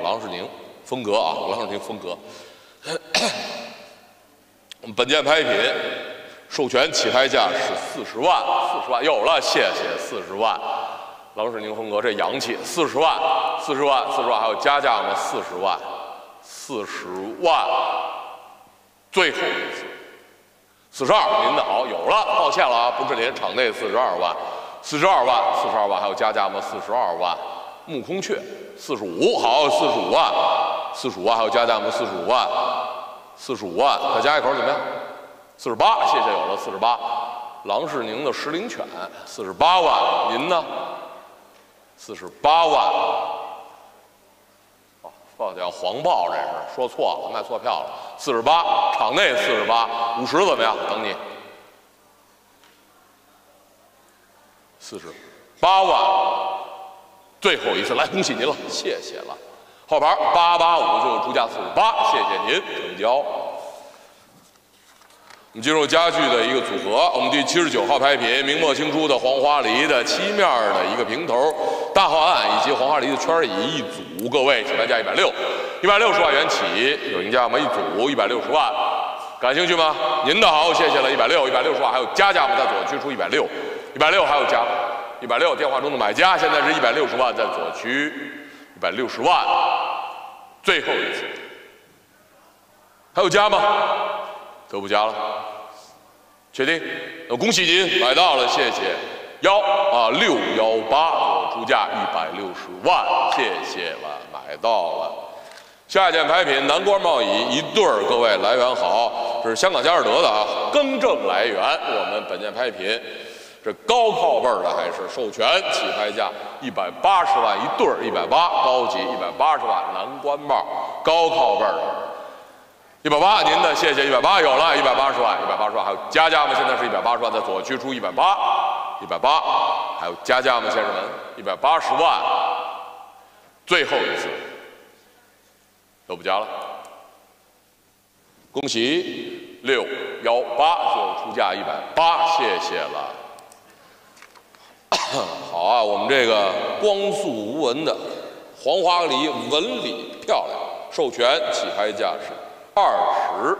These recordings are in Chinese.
郎世宁，风格啊，郎世宁风格。我 们本件拍品授权起拍价是四十万，四十万有了，谢谢，四十万。郎世宁风格这洋气，四十万，四十万，四十万，还有加价吗？四十万，四十万，最后一次，四十二，您的好，有了，抱歉了啊，不是您，场内四十二万，四十二万，四十二万，还有加价吗？四十二万，木空雀，四十五，好，四十五万，四十五万，还有加价吗？四十五万，四十五万，再加一口怎么样？四十八，谢谢，有了，四十八，郎世宁的石灵犬，四十八万，您呢？四十八万，哦，报叫黄豹，这是说错了，卖错票了。四十八，场内四十八，五十怎么样？等你。四十八万，最后一次，来恭喜您了，谢谢了。号牌八八五，最后出价四十八，谢谢您，成交。我们进入家具的一个组合，我们第七十九号拍品，明末清初的黄花梨的漆面的一个平头大号案，以及黄花梨的圈椅一组，各位起拍价一百六，一百六十万元起，有赢价吗？一组一百六十万，感兴趣吗？您的好，谢谢了，一百六，一百六十万，还有加价吗？在左区出一百六，一百六还有加，一百六，电话中的买家现在是一百六十万，在左区一百六十万，最后一次，还有加吗？都不加了，确定？那恭喜您买到了，谢谢。幺啊六幺八，出价一百六十万，谢谢了，买到了。下一件拍品南关贸易一对儿，各位来源好，是香港佳士得的啊，更正来源。我们本件拍品，这高靠背儿的还是授权起拍价一百八十万一对儿，一百八高级一百八十万南关帽高靠背儿的。一百八，您的谢谢，一百八有了，一百八十万，一百八十万，还有加价吗？现在是一百八十万，在左区出一百八，一百八，还有加价吗，先生们？一百八十万，最后一次，都不加了，恭喜六幺八，最后出价一百八，谢谢了。好啊，我们这个光速无纹的黄花梨纹理漂亮，授权起拍价是。二十，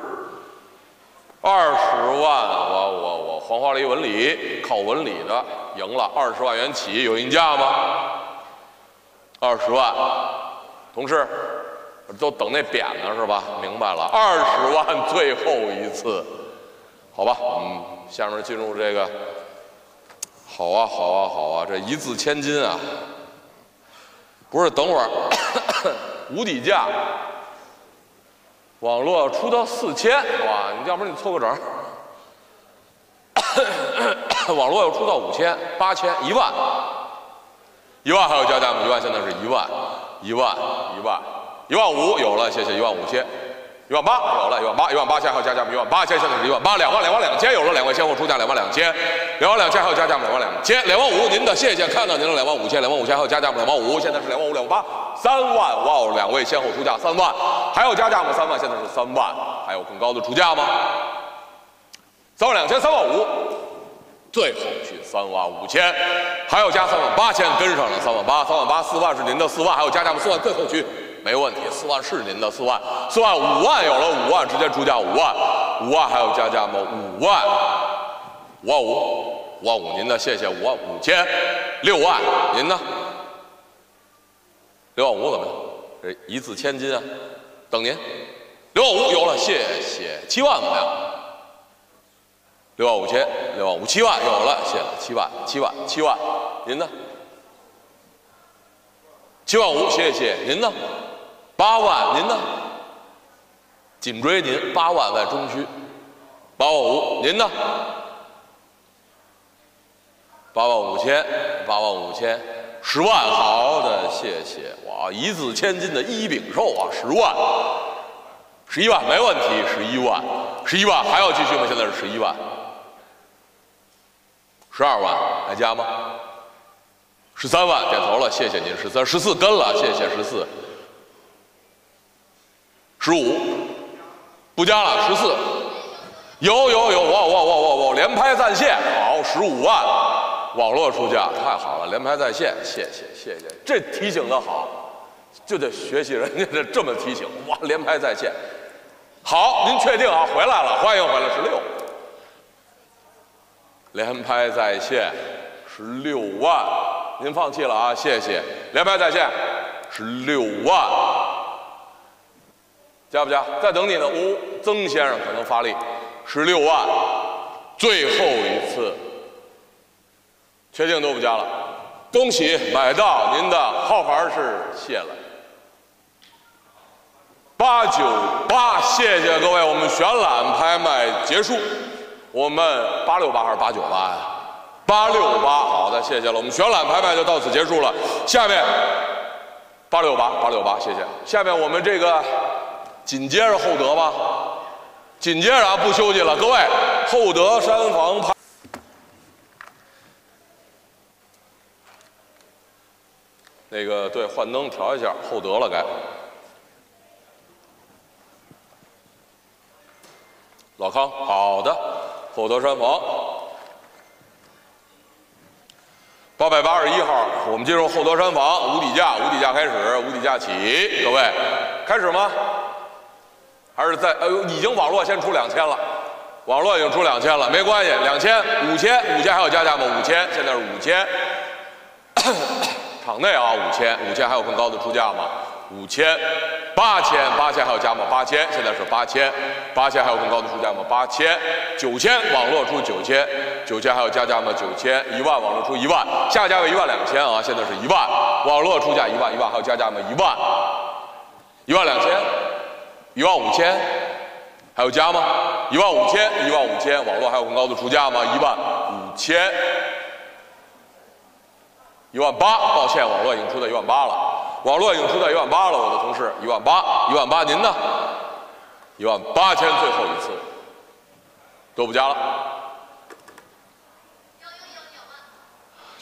二十万，我我我黄花梨纹理靠纹理的赢了，二十万元起，有赢价吗？二十万，同事都等那匾呢是吧？明白了，二十万最后一次，好吧，嗯，下面进入这个，好啊好啊好啊，这一字千金啊，不是，等会儿 无底价。网络出到四千，哇！你要不然你凑个整 网络要出到五千、八千、一万，一万还有加价吗？一万现在是一万，一万，一万，一万五有了，谢谢，一万五千，一万八有了，一万八，一万八千还有加价吗？一万八千现在是一万八，两万，两万两千有了，两万先后出价两万两千，两万两千还有加价吗？两万两千，两万五，您的谢谢，看到您的，两万五千，两万五千还有加价吗？两万五，现在是两万五，两万八，三万，哇哦，两位先后出价三万，还有加价吗？三万，现在是三万，还有更高的出价吗？三万两千，三万五，最后去三万五千，还有加三万八千，跟上了三万八，三万八，四万是您的，四万还有加价吗？四万，最后去。没问题，四万是您的，四万，四万五万有了，五万直接出价五万，五万还有加价吗？五万，五万五，五万五您的，谢谢，五万五千，六万您呢？六万五怎么样？这一字千金啊，等您，六万五有了，谢谢，七万怎么样？六万五千，六万五七万有了，谢了，七万，七万，七万，您呢？七万五，谢谢，您呢？八万，您呢？紧追您，八万在中区，八万五，您呢？八万五千，八万五千，十万，好的，谢谢，哇，一字千金的一丙寿啊，十万，十一万，没问题，十一万，十一万，还要继续吗？现在是十一万，十二万，还加吗？十三万，点头了，谢谢您，十三，十四跟了，谢谢十四。十五，不加了，十四，有有有，哇哇哇哇哇，连拍在线，好，十五万，网络出价，太好了，连拍在线，谢谢谢谢，这提醒的好，就得学习人家这这么提醒，哇，连拍在线。好，您确定啊？回来了，欢迎回来，十六。连拍在线十六万，您放弃了啊？谢谢。连拍在线是六万，加不加？再等你呢。五，曾先生可能发力，十六万，最后一次，确定都不加了。恭喜买到，您的号牌是谢了。八九八，谢谢各位，我们选览拍卖结束。我们八六八还是八九八呀？八六八，好的，谢谢了。我们选览拍卖就到此结束了。下面八六八，八六八，谢谢。下面我们这个紧接着厚德吧，紧接着啊，不休息了，各位，厚德山房拍，那个对，换灯调一下，厚德了该。老康，好的。厚德山房，八百八十一号，我们进入厚德山房，无底价，无底价开始，无底价起，各位，开始吗？还是在？呃，已经网络先出两千了，网络已经出两千了，没关系，两千、五千、五千还有加价吗？五千，现在是五千，场内啊，五千，五千还有更高的出价吗？五千。八千，八千还有加吗？八千，现在是八千，八千还有更高的出价吗？八千，九千，网络出九千，九千还有加价吗？九千，一万，网络出一万，下价为一万两千啊，现在是一万，网络出价一万，一万还有加价吗？一万，一万两千，一万五千，还有加吗？一万五千，一万五千，网络还有更高的出价吗？一万五千，一万八，抱歉，网络已经出到一万八了。网络已经出到一万八了，我的同事，一万八，一万八，您呢？一万八千，最后一次，都不加了。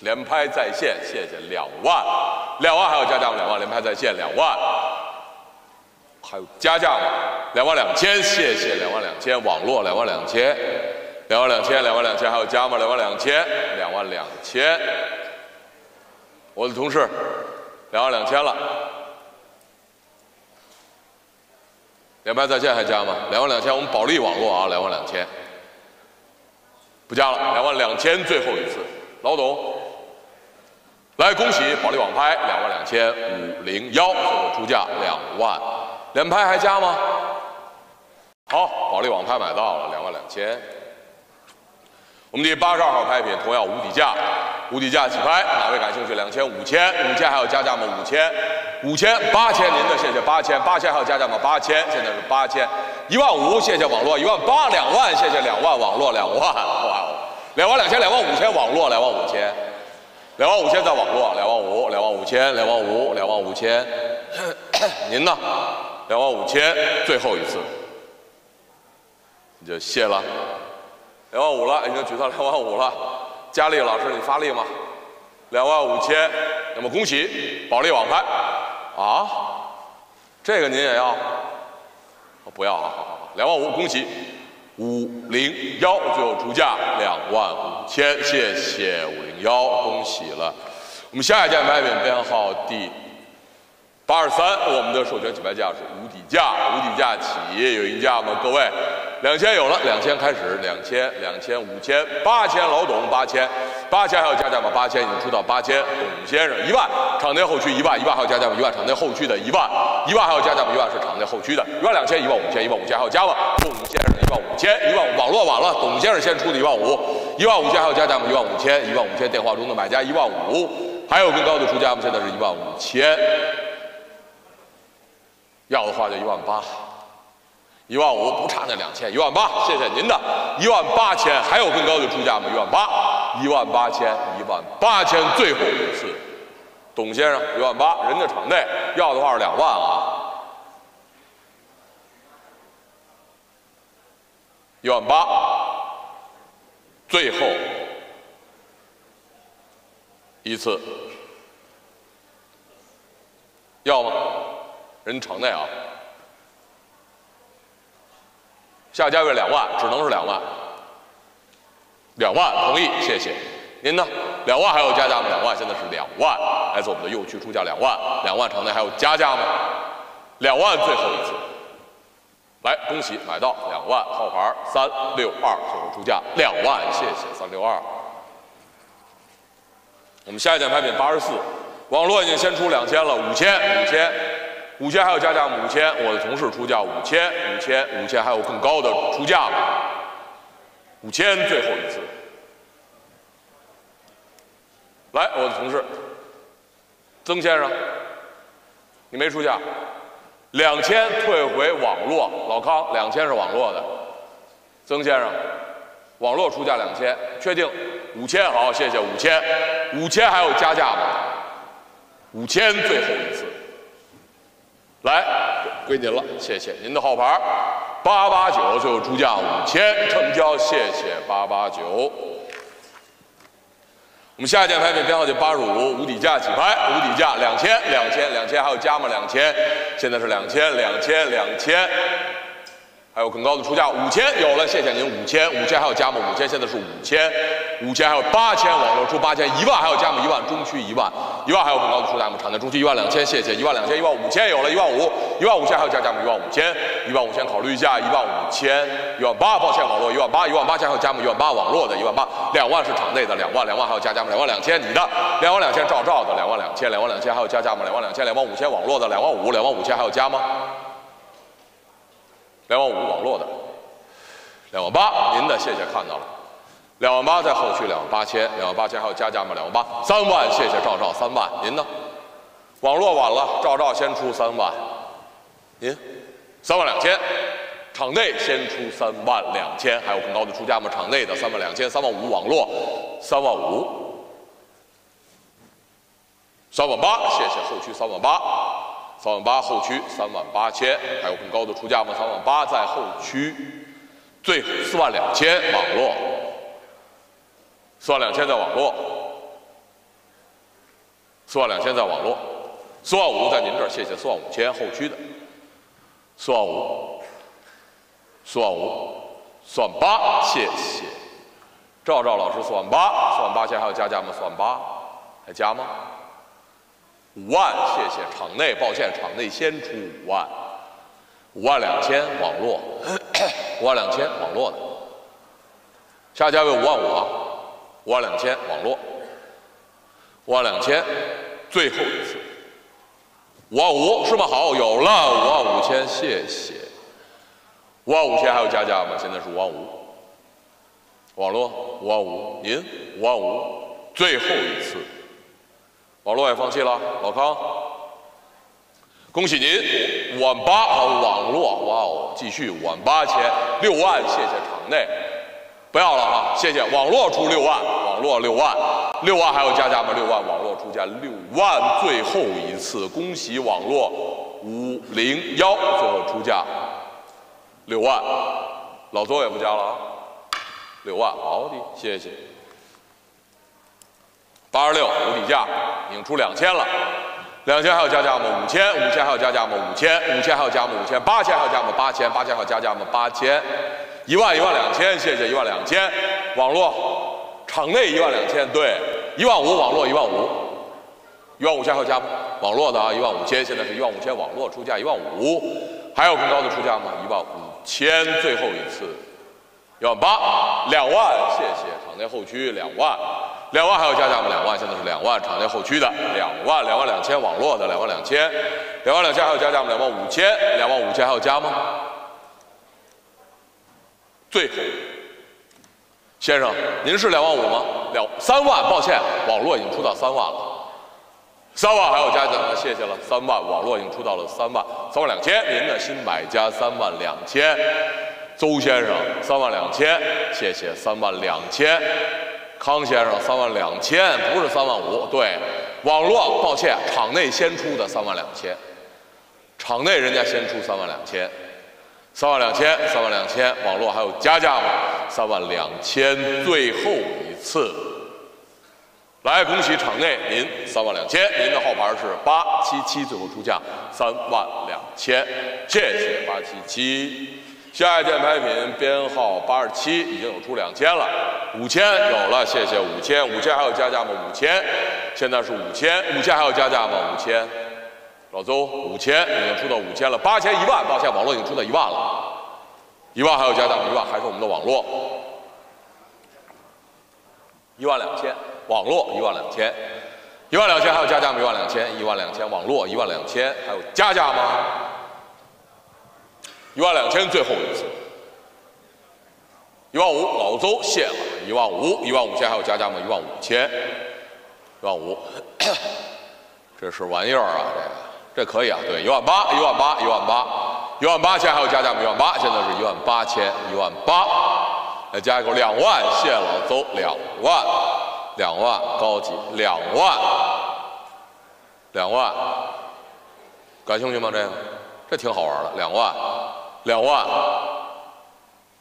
连拍在线，谢谢，两万，两万还有加价吗？两万，连拍在线，两万，还有加价吗？两万两千，谢谢，两万两千，网络两万两千，两万两千，两万两千，还有加吗？两万两千，两万两千，我的同事。两万两千了，连拍在线还加吗？两万两千，我们保利网络啊，两万两千，不加了，两万两千，最后一次，老董，来恭喜保利网拍两万两千五零幺，最后出价两万，连拍还加吗？好，保利网拍买到了两万两千，我们第八十二号拍品同样无底价。无底价起拍，哪位感兴趣？两千、五千、五千还有加价吗？五千、五千、八千，您的谢谢。八千、八千还有加价吗？八千，现在是八千。一万五，谢谢网络。一万八，两万，谢谢两万网络两万。哇哦，两万两千，两万五千网络，两万五千，两万五千在网络，两万五，两万五千，两万五，两万五千。您呢？两万五千，最后一次，你就谢了。两万五了，已经举到两万五了。佳丽老师，你发力吗？两万五千，那么恭喜保利网拍啊！这个您也要？不要啊！好好好，两万五，恭喜五零幺，最后出价两万五千，谢谢五零幺，恭喜了。我们下一件拍品编号第八十三，我们的授权起拍价是无底价，无底价起，有溢价吗？各位？两千有了，两千开始，两千、两千、五千、八千，老董八千，八千还有加价吗？八千已经出到八千，董先生一万，场内后驱一万，一万还有加价吗？一万，场内后驱的一万，一万还有加价吗？一万是场内后驱的，一万两千，一万五千，一万五千还有加吗？董先生一万五千，一万网络晚了，董先生先出的一万五，一万五千还有加价吗？一万五千，一万五千电话中的买家一万五，还有更高的出价吗？现在是一万五千，要的话就一万八。一万五不差那两千，一万八，谢谢您的，一万八千，还有更高的出价吗？一万八，一万八千，一万八千，最后一次，董先生，一万八，人家场内要的话是两万啊，一万八，最后一次，要吗？人场内啊。下价位两万，只能是两万，两万同意，谢谢。您呢？两万还有加价吗？两万，现在是两万，来自我们的右区出价两万，两万场内还有加价吗？两万，最后一次，来，恭喜买到两万，号牌三六二，最后出价两万，谢谢三六二。我们下一件拍品八十四，网络已经先出两千了，五千，五千，五千还有加价吗？五千，我的同事出价五千，五千，五千，还有更高的出价吗？五千，最后一次。来，我的同事，曾先生，你没出价，两千退回网络。老康，两千是网络的。曾先生，网络出价两千，确定？五千，好，谢谢五千，五千还有加价吗？五千，最后一次。来，归您了，谢谢您的号牌，八八九，最后出价五千，成交，谢谢八八九。我们下一件拍品编号就八十五，无底价起拍，无底价两千，两千，两千，还有加吗？两千，现在是两千，两千，两千。还有更高的出价，五千有了，谢谢您，五千，五千还有加吗？五千现在是五千，五千还有八千，网络出八千，一万还有加吗？一万，中区一万，一万还有更高的出价吗？场内中区一万两千，谢谢，一万两千，一万五千有了，一万五，一万五千还有加价吗？一万五千，一万五千考虑一下，一万五千，一万八，抱歉，网络一万八，一万八千还有加吗？一万八，网络的一万八，两万是场内的，两万，两万还有加价吗？两万两千，你的，两万两千赵赵的，两万两千，两万两千还有加价吗？两万两千，两万五千网络的，两万五，两万五千还有加吗？两万五网络的。两万八，您的谢谢看到了。两万八在后区，两万八千，两万八千还有加价吗？两万八，三万，谢谢赵赵，三万，您呢？网络晚了，赵赵先出三万，您三万两千，场内先出三万两千，还有更高的出价吗？场内的三万两千，三万五网络，三万五，三万八，谢谢后区三万八，三万八后区三万八千，还有更高的出价吗？三万八在后区。最四万两千网络，四万两千在网络，四万两千在网络，四万五在您这儿，谢谢四万五千后区的，四万五，四万五，四万八，谢谢赵赵老师四万八，四万八千还有加价吗？四万八还加吗？五万，谢谢场内，抱歉场内先出五万。五万两千网络，五万两千网络的，下价位五万五啊，五万两千网络，五万两千，最后一次，五万五是吗？好，有了五万五千，谢谢，五万五千还有加价吗？现在是五万五，网络五万五，您五万五，最后一次，网络也放弃了，老康。恭喜您，五万八好，网络，哇哦，继续五万八千六万，谢谢场内，不要了哈，谢谢网络出六万，网络六万，六万还有加价吗？六万网络出价六万，最后一次，恭喜网络五零幺，最后出价六万，老周也不加了啊，六万，好的，谢谢，八十六无底价，已经出两千了。两千还有加价吗？五千，五千还有加价吗？五千，五千还有加吗？五千，八千还有加吗？八千，八千还有加价吗？八千，一万，一万两千，谢谢，一万两千，网络，场内一万两千，对，一万五，网络一万五，一万五千还有加吗？网络的啊，一万五千，现在是一万五千，网络出价一万五，还有更高的出价吗？一万五千，最后一次，一万八，两万，谢谢，场内后区两万。两万还有加价吗？两万，现在是两万，场内后驱的两万，两万两千网络的两万两千，两万两千还有加价吗？两万五千，两万五千还有加吗？最后，先生，您是两万五吗？两三万，抱歉，网络已经出到三万了，三万还有加价吗？谢谢了，三万，网络已经出到了三万，三万两千，您的新买家三万两千，邹先生三万两千，谢谢，三万两千。康先生三万两千，不是三万五。对，网络，抱歉，场内先出的三万两千，场内人家先出三万两千，三万两千，三万两千，网络还有加价吗？三万两千，最后一次，来恭喜场内您三万两千，您的号牌是八七七，最后出价三万两千，谢谢八七七。下一件拍品编号八十七，已经有出两千了，五千有了，谢谢五千，五千还有加价吗？五千，现在是五千，五千还有加价吗？五千，老邹五千已经出到五千了，八千一万，抱歉，网络已经出到一万了，一万还有加价吗？一万还是我们的网络，一万两千，网络一万两千，一万两千还有加价吗？一万两千，一万两千，网络一万两千，还有加价吗？一万两千，最后一次，一万五，老邹谢了，一万五，一万五千还有加价吗？一万五千，一万五，这是玩意儿啊，这个这可以啊，对，一万八，一万八，一万八，一万八千还有加价吗？一万八，现在是一万八千，一万八，再加一口两万，谢老邹，两万，两万，高级，两万，两万，感兴趣吗？这个，这挺好玩的，两万。两万，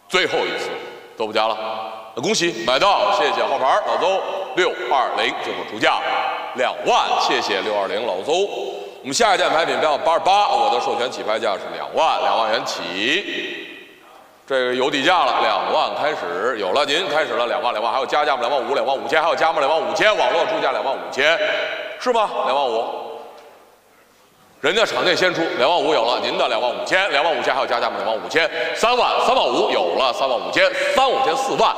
最后一次都不加了，那恭喜买到，谢谢号牌老邹六二零，最后出价两万，谢谢六二零老邹。我们下一件牌品标八十八，我的授权起拍价是两万，两万元起，这个有底价了，两万开始有了，您开始了两万，两万还有加价吗？两万五，两万五千还有加吗？两万五千，网络出价两万五千，是吗？两万五。人家场内先出两万五有了，您的两万五千，两万五千还有加价吗？两万五千，三万三万五有了，三万五千，三五千四万，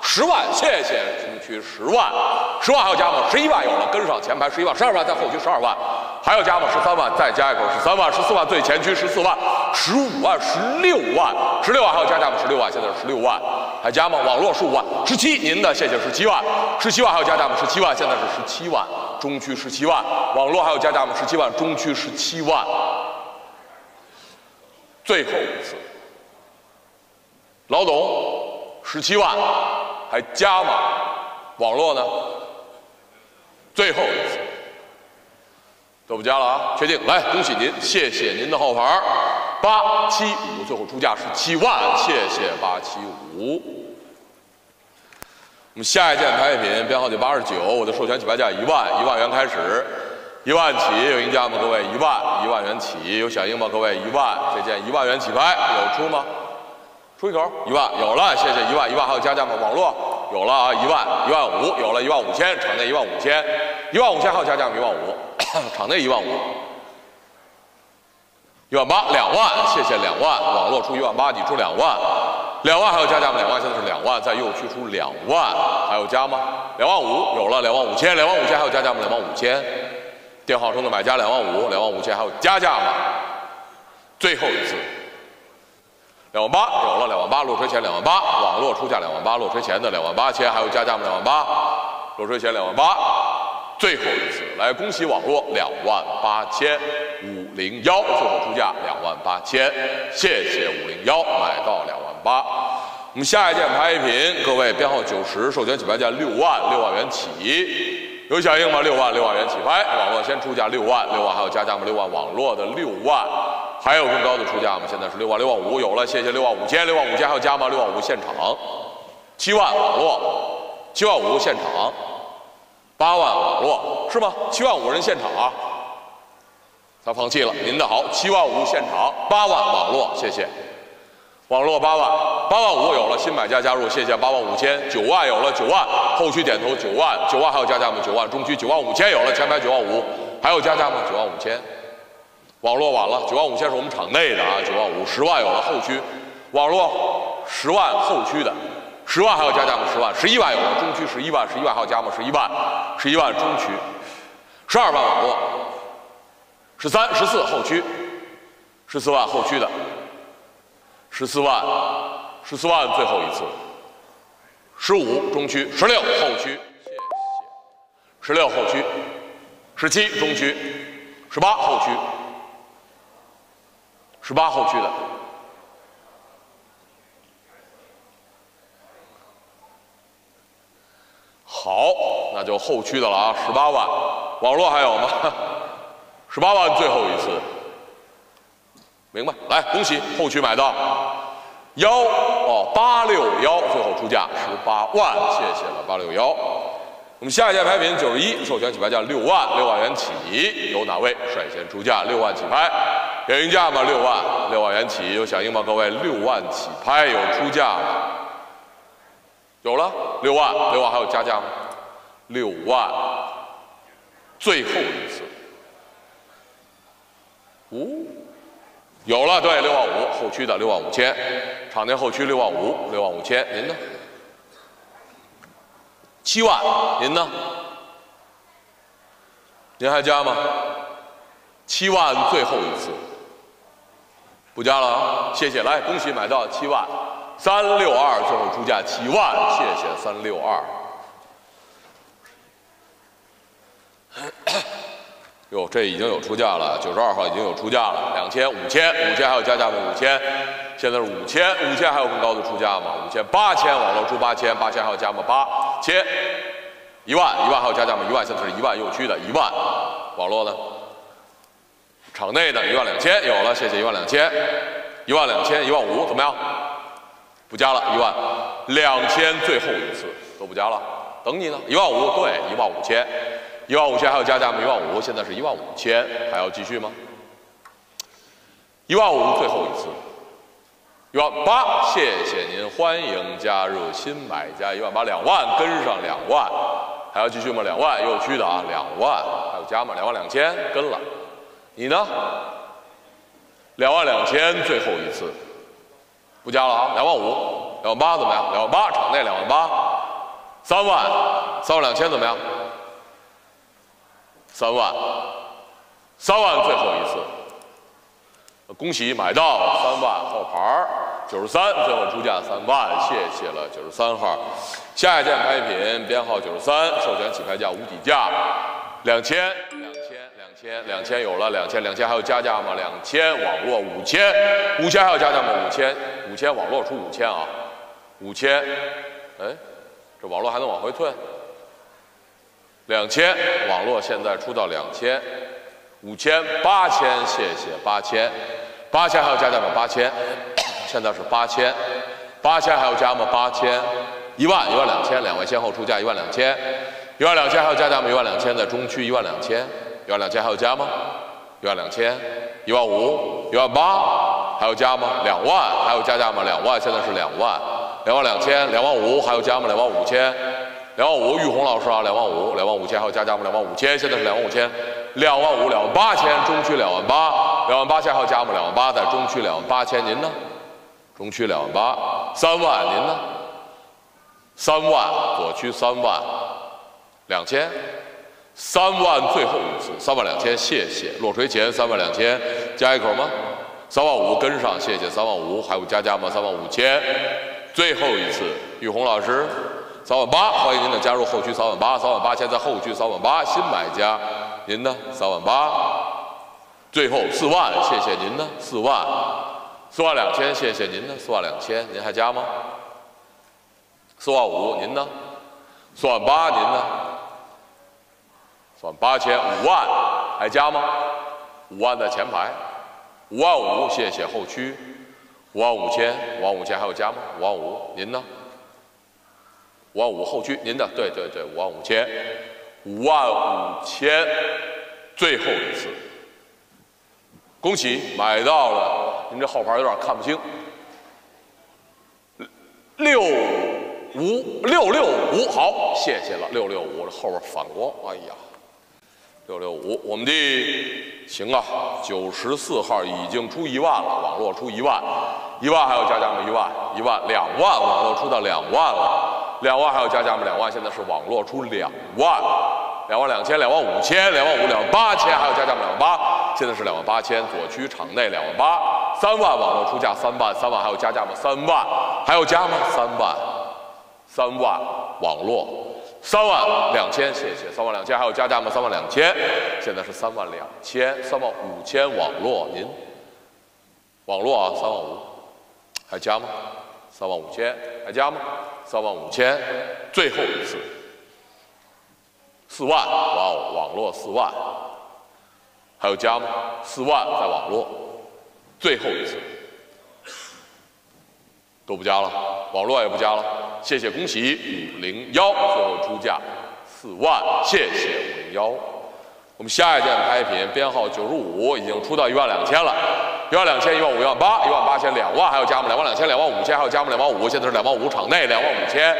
十万，谢谢中区十万，十万还有加吗？十一万有了，跟上前排十一万，十二万在后区十二万，还有加吗？十三万再加一口十三万，十四万最前区十四万，十五万十六万，十六万还有加价吗？十六万现在是十六万，还加吗？网络十五万，十七您的谢谢十七万，十七万还有加价吗？十七万现在是十七万。中区十七万，网络还有加价吗？十七万，中区十七万，最后一次，老董十七万，还加吗？网络呢？最后一次，都不加了啊！确定，来，恭喜您，谢谢您的号牌八七五，最后出价是七万，谢谢八七五。我们下一件拍品编号第八十九，我的授权起拍价一万，一万元开始，一万起有赢家吗？各位，一万，一万元起有响应吗？各位，一万，这件一万元起拍有出吗？出一口，一万有了，谢谢一万，一万还有加价吗？网络有了啊，一万，一万五有了，一万五千，场内一万五千，一万五千还有加价吗？一万五，场内一万五，一万八，两万，谢谢两万，网络出一万八，你出两万。两万还有加价吗？两万现在是两万，在右区出两万，还有加吗？两万五有了，两万五千，两万五千还有加价吗？两万五千，电话中的买家两万五，两万五千还有加价吗？最后一次，两万八有了，两万八落锤前两万八，网络出价两万八，落锤前的两万八千还有加价吗？两万八，落锤前两万八，最后一次，来恭喜网络两万八千。五零幺，最后出价两万八千，谢谢五零幺，买到两万八。我们下一件拍品，各位编号九十，授权起拍价六万，六万元起，有响应吗？六万，六万元起拍，网络先出价六万，六万还有加价吗？六万，网络的六万，还有更高的出价吗？现在是六万，六万五有了，谢谢六万五千，六万五千还有加吗？六万五现场，七万网络，七万五现场，八万网络是吗？七万五人现场啊。他放弃了，您的好，七万五现场，八万网络，谢谢，网络八万，八万五有了，新买家加入，谢谢。八万五千，九万有了，九万，后区点头，九万，九万还有加价吗？九万，中区九万五千有了，前排九万五，还有加价吗？九万五千，网络晚了，九万五千是我们场内的啊，九万五，十万有了，后区，网络十万后区的，十万还要加价吗？十万，十一万有了，中区十一万，十一万还要加吗？十一万，十一万中区，十二万网络。十三、十四后区，十四万后区的，十四万，十四万最后一次，十五中区，十六后区，谢谢，十六后区，十七中区，十八后区，十八后区的，好，那就后区的了啊，十八万，网络还有吗？十八万最后一次，明白？来，恭喜后区买到幺哦八六幺，最后出价十八万，谢谢了八六幺。我们下一件拍品九十一，授权起拍价六万，六万元起，有哪位率先出价六万起拍？有赢价吗？六万，六万元起，有响应吗？各位，六万起拍，有出价吗？有了，六万，六万还有加价吗？六万，最后一次，五，有了，对，六万五，后区的六万五千，场内后区六万五，六万五千，您呢？七万，您呢？您还加吗？七万，最后一次。不加了啊！谢谢，来恭喜买到七万三六二，最后出价七万，谢谢三六二。哟，这已经有出价了，九十二号已经有出价了，两千、五千、五千还有加价吗？五千，现在是五千，五千还有更高的出价吗？五千八千，网络出八千，八千还有加吗？八千，一万，一万还有加价吗？一万，现在是一万右区的一万，网络呢？场内的一万两千有了，谢谢一万两千，一万两千，一万五怎么样？不加了，一万两千，最后一次都不加了，等你呢，一万五对，一万五千，一万五千还有加价吗？一万五，现在是一万五千，还要继续吗？一万五最后一次，一万八，谢谢您，欢迎加入新买家，一万八两万跟上两万，还要继续吗？两万右区的啊，两万还有加吗？两万两千跟了。你呢？两万两千，最后一次，不加了啊！两万五，两万八怎么样？两万八，场内两万八，三万，三万两千怎么样？三万，三万，最后一次，恭喜买到三万号牌九十三，最后出价三万，谢谢了九十三号。下一件拍品编号九十三，授权起拍价无底价两千。千两千有了，两千两千还有加价吗？两千网络五千，五千还有加价吗？五千五千网络出五千啊，五千，哎，这网络还能往回退？两千网络现在出到两千，五千八千，谢谢八千，八千还有加价吗？八千，现在是八千，八千还有加吗？八千，一万一万两千，两位先后出价一万两千，一万两千还有加价吗？一万两千在中区一万两千。一万两千还有加吗？一万两千，一万五，一万八，还有加吗？两万。还有加价吗？两万。现在是两万，两万两千，两万五。还有加吗？两万五千，两万五，玉红老师啊，两万五，两万五千。还有加价吗？两万五千。现在是两万五千，两万五，两万八千，中区两万八，两万八千。还有加吗？两万八。在中区两万八千，您呢？中区两万八，三万。您呢？三万。左区三万，两千。三万最后一次，三万两千，谢谢落锤前三万两千，加一口吗？三万五跟上，谢谢三万五，还有加价吗？三万五千，最后一次，玉红老师，三万八，欢迎您的加入后区三万八，三万八千在后区三万八，新买家，您呢？三万八，最后四万，谢谢您呢？四万，四万两千，谢谢您呢？四万两千，您还加吗？四万五，您呢？四万八，您呢？算八千五万，还加吗？五万在前排，五万五，谢谢后区，五万五千，五万五千还有加吗？五万五，您呢？五万五后区，您的，对对对，五万五千，五万五千，最后一次，恭喜买到了，您这号牌有点看不清，六五六六五，好，谢谢了，六六五，这后边反光，哎呀。六六五，我们的行啊，九十四号已经出一万了，网络出一万，一万还有加价吗？一万，一万两万，网络出到两万了，两万还有加价吗？两万，现在是网络出两万，两万两千，两万五千，两万五，两万八千，还有加价吗？两万八，现在是两万八千，左区场内两万八，三万网络出价三万，三万还有加价吗？三万，还有加吗？三万，三万网络。三万两千，谢谢。三万两千还有加价吗？三万两千，现在是三万两千。三万五千网络，您网络啊，三万五，还加吗？三万五千，还加吗？三万五千，最后一次，四万，哇哦，网络四万，还有加吗？四万在网络，最后一次，都不加了，网络也不加了。谢谢，恭喜五零幺，最后出价四万，谢谢五零幺。我们下一件拍品编号九十五，已经出到一万两千了。一万两千，一万五，一万八，一万八千，两万，还有加吗两万两千，两万五千，还有加吗两万五，现在是两万五，场内两万五千，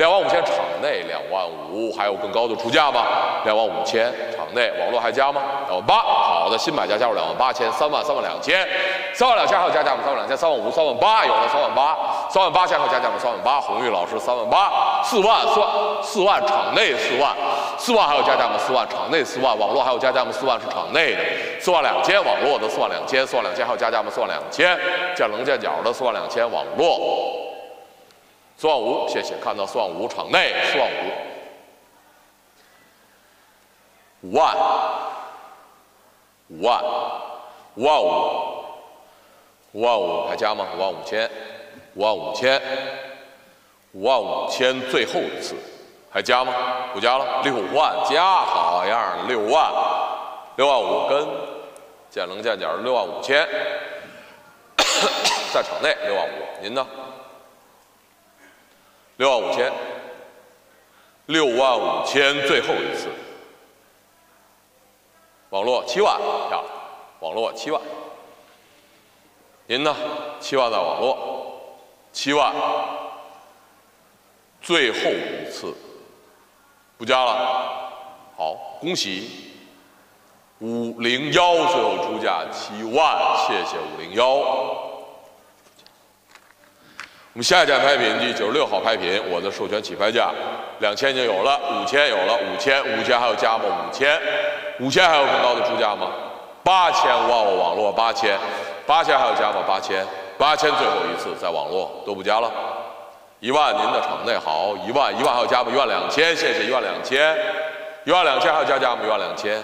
两万五千，场内两万五，还有更高的出价吗？两万五千，场内网络还加吗？两万八，好的，新买家加入两万八千，三万，三万两千，三万两千还有加价吗？三万两千，三万五，三万八，有了三万八，三万八千还有加价吗？三万八，红玉老师三万八，四万，四万，四万，场内四万，四万还有加价吗？四万，场内四万，网络还有加价吗？四万是场内的，四万两千，网络的四万两千，四万两千还有加价吗？四万两千，见棱见角的四万两千，网络。四万五，谢谢，看到四万五，场内四万五，五万，五万，五万五，五万五还加吗？五万五千，五万五千，五万五千，最后一次，还加吗？不加了，六万加，好样的，六万，六万五跟见棱见角，六万五千，在场内六万五，您呢？六万五千，六万五千，最后一次。网络七万，漂亮。网络七万，您呢？七万在网络，七万，最后一次，不加了。好，恭喜五零幺，最后出价七万，谢谢五零幺。我们下一件拍品第九十六号拍品，我的授权起拍价两千已经有了，五千有了，五千五千还有加吗？五千五千还有更高的出价吗？八千万我网络八千八千还有加吗？八千八千最后一次在网络都不加了，一万您的场内好，一万一万还有加吗？一万两千谢谢一万两千一万两千还有加价吗？一万两千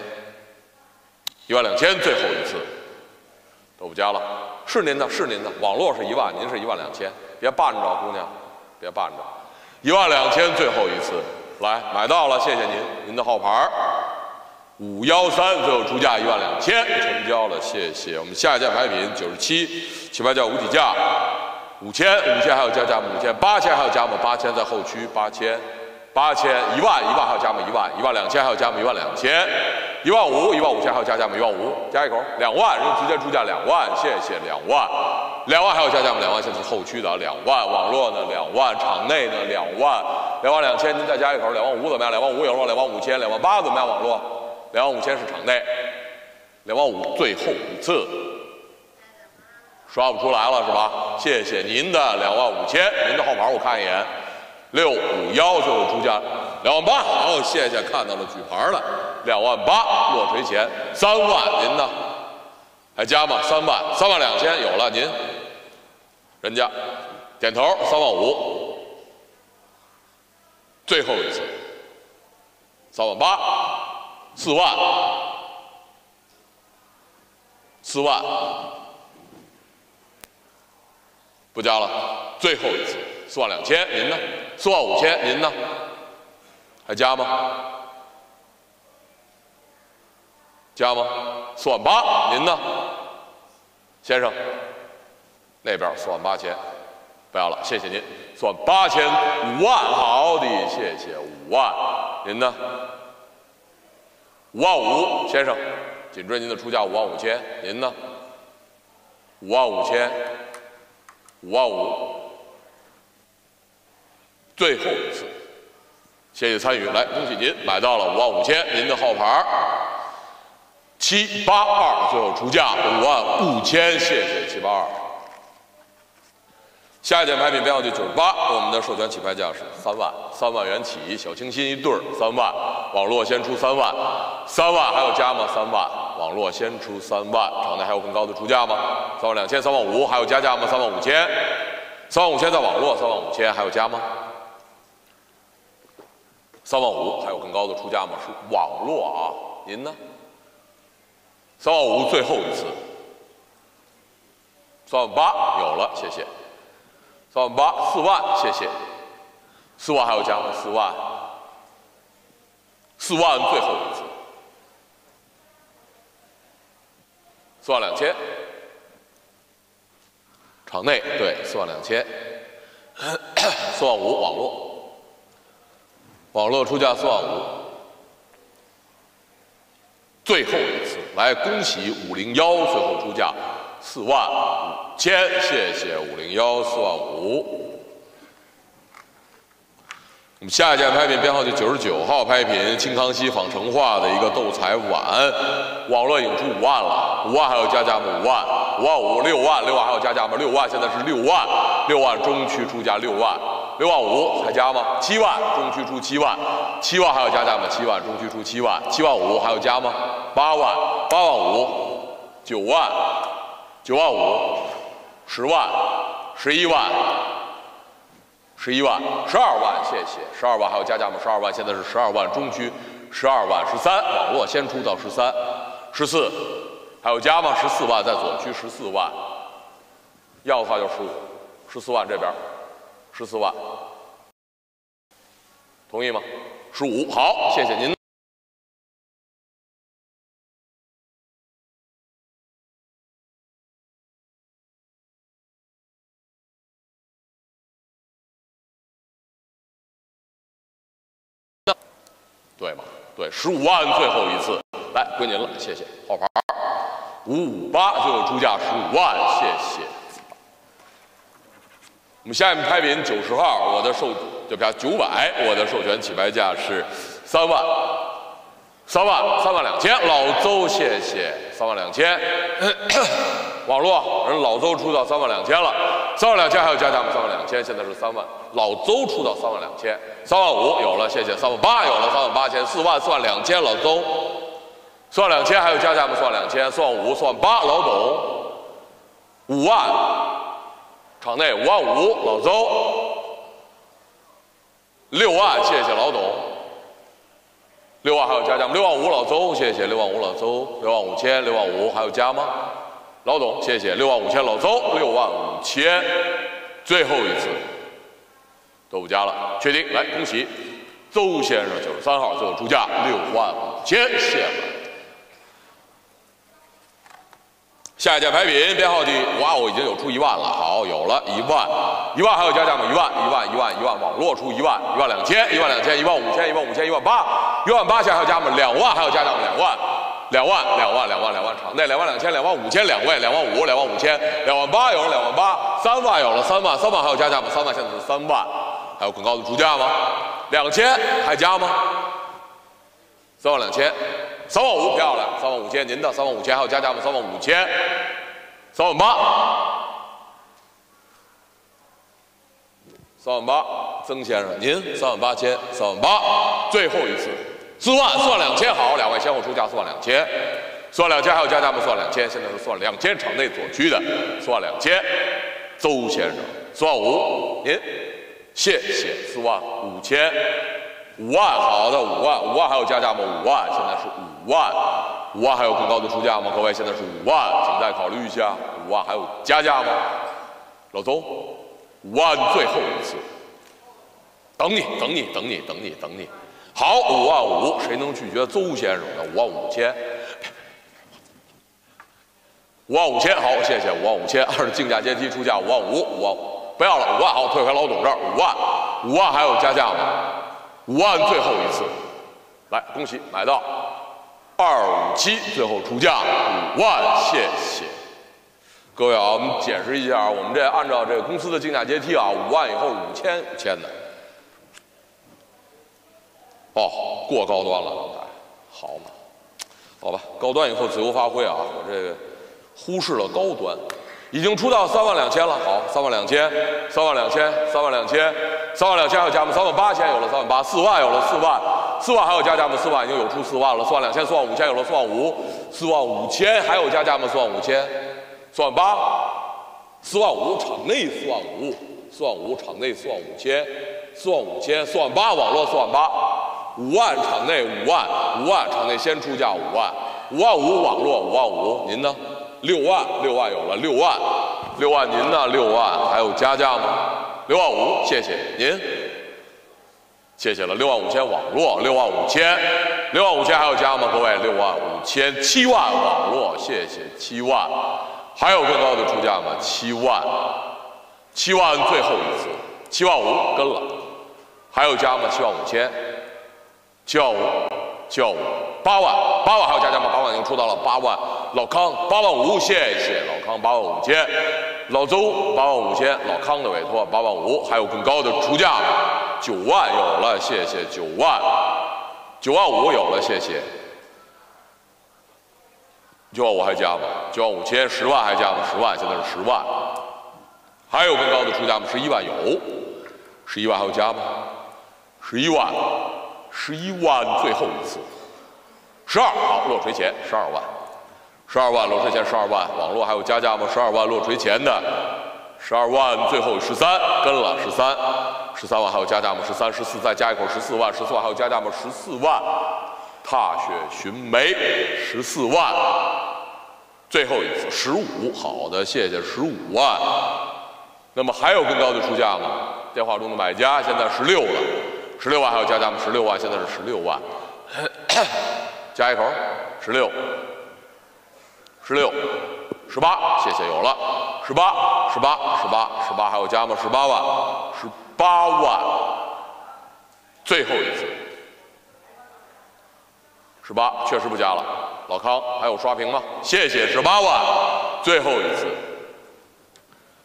一万两千最后一次都不加了，是您的，是您的，网络是一万，您是一万两千。别绊着，姑娘，别绊着，一万两千，最后一次，来买到了，谢谢您，您的号牌五幺三，最后出价一万两千，成交了，谢谢。我们下一件牌品九十七，起拍价无底价，五千，五千还有加价吗？五千，八千还有加吗？八千在后区，八千，八千，一万，一万还有加吗？一万，一万两千还有加吗？一万两千，一万五，一万五千还有加价吗？一万五，加一口，两万，人直接出价两万，谢谢，两万。两万还有加价吗？两万现在是后区的两万，网络呢两万，场内呢两万，两万两千，您再加一口，两万五怎么样？两万五有了，两万五千，两万八怎么样？网络，两万五千是场内，两万五最后一次，刷不出来了是吧？谢谢您的两万五千，您的号码我看一眼，六五幺最后出价两万八，哦，谢谢，看到了举牌了，两万八落锤钱三万，您呢？还加吗？三万，三万两千有了，您。人家点头，三万五，最后一次，三万八，四万，四万，不加了，最后一次，四万两千，您呢？四万五千，您呢？还加吗？加吗？四万八，您呢？先生。那边四万八千，不要了，谢谢您。算八千五万，好的，谢谢五万。您呢？五万五，先生，紧追您的出价五万五千。您呢？五万五千，五万五，最后一次，谢谢参与，来恭喜您买到了五万五千。您的号牌七八二，最后出价五万五千，谢谢七八二。下一件拍品编号第九十八，我们的授权起拍价是三万，三万元起，小清新一对儿，三万，网络先出三万，三万还有加吗？三万，网络先出三万，场内还有更高的出价吗？三万两千，三万五，还有加价吗？三万五千，三万五千在网络，三万五千还有加吗？三万五，还有更高的出价吗？是网络啊，您呢？三万五，最后一次，三万八，有了，谢谢。三万八，四万，谢谢。四万还有加吗？四万，四万最后一次。四万两千，场内对，四万两千。四万五网络，网络出价四万五，最后一次，来恭喜五零幺最后出价四万五千，谢谢五零幺四万五。我们下一件拍品编号就九十九号拍品，清康熙仿成化的一个斗彩碗，网络已经出五万了，五万还要加价吗？五万，五万五，六万，六万还要加价吗？六万，现在是六万，六万中区出价六万，六万五还加吗？七万，中区出七万，七万还要加价吗？七万，中区出七万，七万五还要加吗？八万，八万五，九万，九万五，十万，十一万。十一万，十二万，谢谢。十二万还要加价吗？十二万，现在是十二万中区，十二万，十三，网络先出到十三，十四，还有加吗？十四万在左区，十四万，要的话就十五，十四万这边，十四万，同意吗？十五，好，谢谢您。对吗？对，十五万最后一次，来归您了，谢谢。号牌五五八，最后出价十五万，谢谢。我们下面拍品九十号，我的授就票九百，我的授权起拍价是三万，三万三万两千，老邹谢谢，三万两千。网络人老邹出到三万两千了，三万两千还有加价吗？三万两千，现在是三万。老邹出到三万两千，三万五有了，谢谢。三万八有了，三万八千，四万四万两千，老邹，四万两千还有加价吗？四万两千，四万五，四万八，老董，五万，场内五万五，老邹，六万，谢谢老董，六万还有加价吗？六万五，老邹，谢谢。六万五，老邹，六万五千，六万五还有加吗？老董，谢谢，六万五千，老邹，六万五千，最后一次都不加了，确定，来恭喜邹先生九十三号最后出价六万五千，谢了。下一件牌品编号的，哇哦，已经有出一万了，好，有了一万，一万还有加价吗？一万，一万，一万，一万，网络出一万，一万两千，一万两千，一万五千，一万五千，一万八，一万八现在还有加吗？两万还有加价吗？两万。两万，两万，两万，两万，场内两万两千，两万五千，两位，两万五，两万五千，两万八有了，两万八，三万有了，三万，三万还有加价吗？三万现在是三万，还有更高的出价吗？两千还加吗？三万两千，三万五漂亮，三万五千，您的三万五千还有加价吗？三万五千，三万八，三万八，曾先生您三万八千，三万八，最后一次。四万，四万两千，好，两位先后出价四万两千，四万两千还有加价吗？四万两千，现在是四万两千，场内左区的四万两千，邹先生四万五，您谢谢四万五千，五万，好的五万，五万还有加价吗？五万，现在是五万，五万还有更高的出价吗？各位现在是五万，请再考虑一下，五万还有加价吗？老邹，五万最后一次，等你，等你，等你，等你，等你。好，五万五，谁能拒绝邹先生的五万五千？五万五千，好，谢谢，五万五千。二是竞价阶梯出价五万五，五万不要了，五万好，退回老董这儿，五万，五万还有加价吗？五万最后一次，来，恭喜买到二五七，最后出价五万，谢谢各位啊，我们解释一下，我们这按照这个公司的竞价阶梯啊，五万以后五千五千的。哦，过高端了，刚才，好嘛，好吧，高端以后自由发挥啊！我这忽视了高端，已经出到三万两千了。好，三万两千，三万两千，三万两千，三万两千还有加吗？三万八千有了，三万八，四万有了，四万，四万还有加价吗？四万已经有出四万了，四万两千，四万五千有了，四万五，四万五千还有加价吗？四万五千，四万八，四万五，场内四万五，四万五，场内四万五千，四万五千，四万八，网络四万八。五万场内五万，五万场内先出价五万，五万五网络五万五，您呢？六万，六万有了，六万，六万您呢？六万还有加价吗？六万五，谢谢您，谢谢了，六万五千网络，六万五千，六万五千还有加吗？各位，六万五千，七万网络，谢谢七万，还有更高的出价吗？七万，七万最后一次，七万五跟了，还有加吗？七万五千。七万五，七万五，八万，八万还有加价吗？八万已经出到了八万，老康八万五，谢谢老康八万五千，老周八万五千，老康的委托八万五，还有更高的出价？九万有了，谢谢九万，九万五有了，谢谢。九万五还加吗？九万五千，十万还加吗？十万，现在是十万。还有更高的出价吗？十一万有，十一万还有加吗？十一万，十一万，最后一次。十二，好，落锤前十二万，十二万落锤前十二万，网络还有加价吗？十二万落锤前的，十二万，最后十三跟了十三，十三万还有加价吗？十三十四再加一口十四万，十四万还有加价吗？十四万，踏雪寻梅十四万，最后一次十五，好的，谢谢十五万。那么还有更高的出价吗？电话中的买家现在十六了，十六万还有加价吗？十六万，现在是十六万。加一口，十六，十六，十八，谢谢，有了，十八，十八，十八，十八，还有加吗？十八万，十八万，最后一次，十八，确实不加了。老康，还有刷屏吗？谢谢，十八万，最后一次。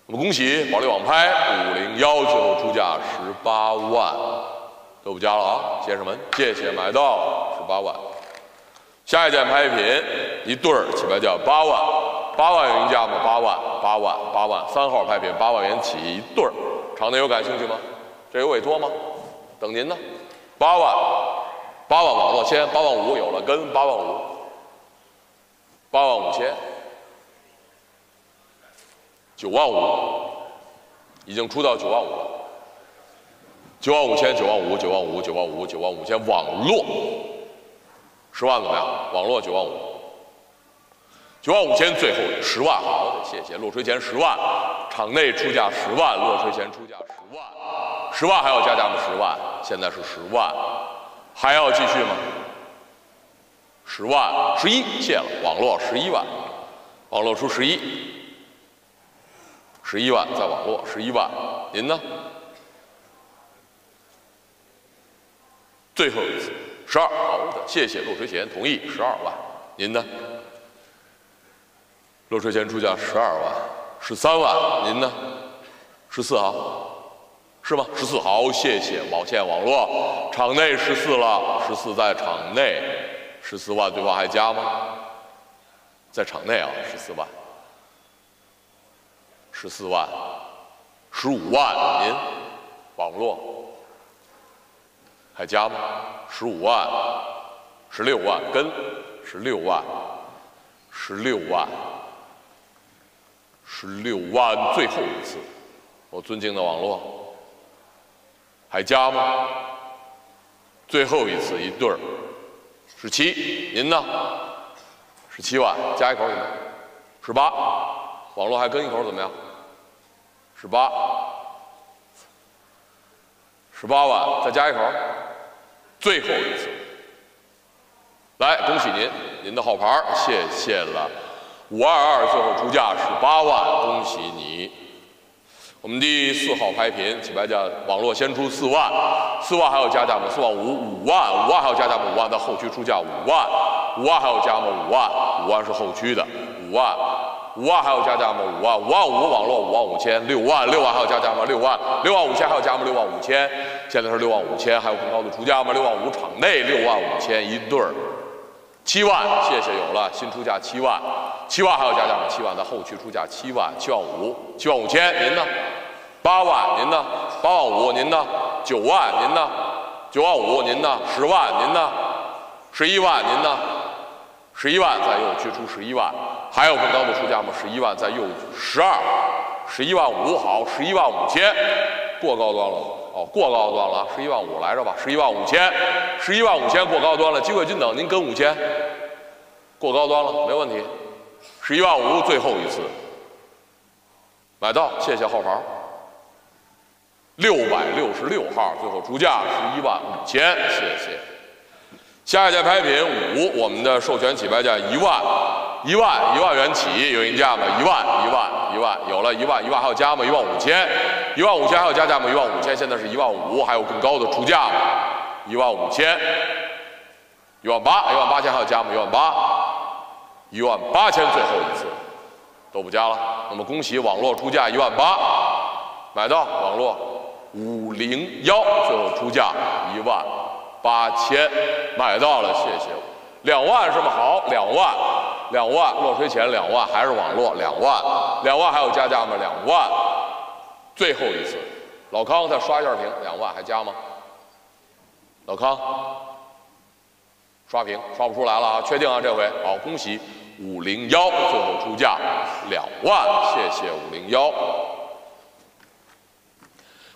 我们恭喜保利网拍五零幺，最后出价十八万，都不加了啊，先生们，谢谢买到十八万。下一件拍品，一对儿起拍价八万，八万有人价吗？八万，八万，八万，三号拍品八万元起一对儿，场内有感兴趣吗？这有委托吗？等您呢。八万，八万网络签，八万五有了跟八万五，八万五千，九万五，已经出到九万五了，九万五千，九万五，九万五，九万五，九万五千网络。十万怎么样？网络九万五，九万五千，最后十万，好的，谢谢。落锤前十万，场内出价十万，落锤前出价十万，十万还要加价吗？十万，现在是十万，还要继续吗？十万，十一，谢了。网络十一万，网络出十一，十一万在网络十一万，您呢？最后一次。十二，好的，谢谢。落锤前同意十二万，您呢？落锤前出价十二万，十三万，您呢？十四啊，是吗？十四好，谢谢。网线网络场内十四了，十四在场内，十四万，对方还加吗？在场内啊，十四万，十四万，十五万，您网络。还加吗？十五万，十六万，跟十六万，十六万，十六万，最后一次，我尊敬的网络，还加吗？最后一次一对儿，十七，您呢？十七万，加一口怎么样？十八，网络还跟一口怎么样？十八，十八万，再加一口。最后一次，来恭喜您，您的号牌谢谢了，五二二最后出价是八万，恭喜你。我们第四号拍品起拍价，网络先出四万，四万还有加价吗？四万五，五万，五万还有加价吗？五万在后区出价五万，五万还有加吗？五万，五万是后区的五万。五万还有加价吗？五万，五万五网络五万五千，六万，六万还有加价吗？六万，六万五千还有加吗？六万五千，现在是六万五千，还有更高的出价吗？六万五场内六万五千一对儿，七万，谢谢有了，新出价七万，七万还有加价吗？七万在后区出价七万，七万五，七万五千，您呢？八万，您呢？八万五，您呢？九万，您呢？九万五，您呢？十万，您呢？十一万，您呢？十一万在右区出十一万，还有更高的出价吗？十一万在右十二，十一万五好，十一万五千，过高端了。哦，过高端了，十一万五来着吧，十一万五千，十一万五千过高端了，机会均等，您跟五千，过高端了，没问题，十一万五最后一次，买到，谢谢号牌，六百六十六号最后出价十一万五千，谢谢。下一件拍品五，我们的授权起拍价一万，一万一万元起，有人价吗？一万一万一万，有了一万一万还要加吗？一万五千，一万五千还要加价吗？一万五千，现在是一万五，还有更高的出价吗？一万五千，一万八，一万八千还要加吗？一万八，一万八千，最后一次都不加了。那么恭喜网络出价一万八，买到网络五零幺，最后出价一万八千，买到了，谢谢。两万是吗？好，两万，两万落水前两万，还是网络两万，两万还有加价吗？两万，最后一次，老康再刷一下屏，两万还加吗？老康。刷屏刷不出来了啊！确定啊，这回好，恭喜五零幺最后出价两万，谢谢五零幺。